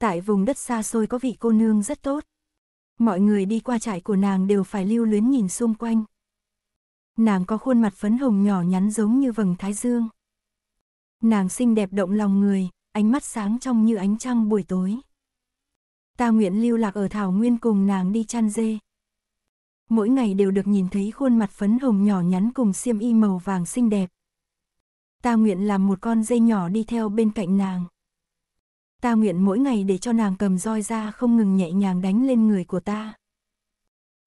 Tại vùng đất xa xôi có vị cô nương rất tốt. Mọi người đi qua trại của nàng đều phải lưu luyến nhìn xung quanh. Nàng có khuôn mặt phấn hồng nhỏ nhắn giống như vầng thái dương. Nàng xinh đẹp động lòng người, ánh mắt sáng trong như ánh trăng buổi tối. Ta nguyện lưu lạc ở thảo nguyên cùng nàng đi chăn dê. Mỗi ngày đều được nhìn thấy khuôn mặt phấn hồng nhỏ nhắn cùng xiêm y màu vàng xinh đẹp. Ta nguyện làm một con dây nhỏ đi theo bên cạnh nàng. Ta nguyện mỗi ngày để cho nàng cầm roi ra không ngừng nhẹ nhàng đánh lên người của ta.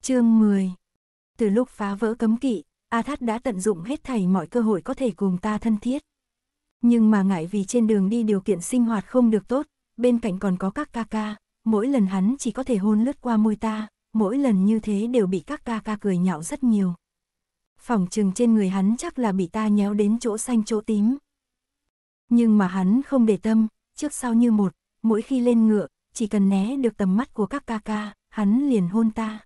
Chương 10 Từ lúc phá vỡ cấm kỵ, A Thát đã tận dụng hết thảy mọi cơ hội có thể cùng ta thân thiết. Nhưng mà ngại vì trên đường đi điều kiện sinh hoạt không được tốt, bên cạnh còn có các ca ca, mỗi lần hắn chỉ có thể hôn lướt qua môi ta, mỗi lần như thế đều bị các ca ca cười nhạo rất nhiều. Phòng trừng trên người hắn chắc là bị ta nhéo đến chỗ xanh chỗ tím. Nhưng mà hắn không để tâm, trước sau như một, mỗi khi lên ngựa, chỉ cần né được tầm mắt của các ca ca, hắn liền hôn ta.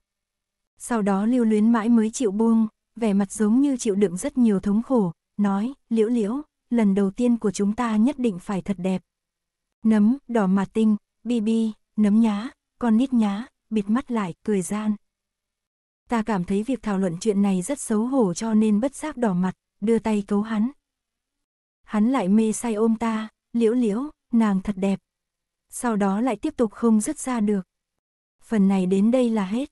Sau đó lưu luyến mãi mới chịu buông, vẻ mặt giống như chịu đựng rất nhiều thống khổ, nói, liễu liễu, lần đầu tiên của chúng ta nhất định phải thật đẹp. Nấm, đỏ mà tinh, bi bi, nấm nhá, con nít nhá, bịt mắt lại, cười gian. Ta cảm thấy việc thảo luận chuyện này rất xấu hổ cho nên bất giác đỏ mặt, đưa tay cấu hắn. Hắn lại mê say ôm ta, liễu liễu, nàng thật đẹp. Sau đó lại tiếp tục không dứt ra được. Phần này đến đây là hết.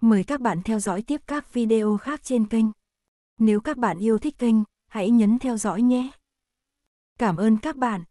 Mời các bạn theo dõi tiếp các video khác trên kênh. Nếu các bạn yêu thích kênh, hãy nhấn theo dõi nhé. Cảm ơn các bạn.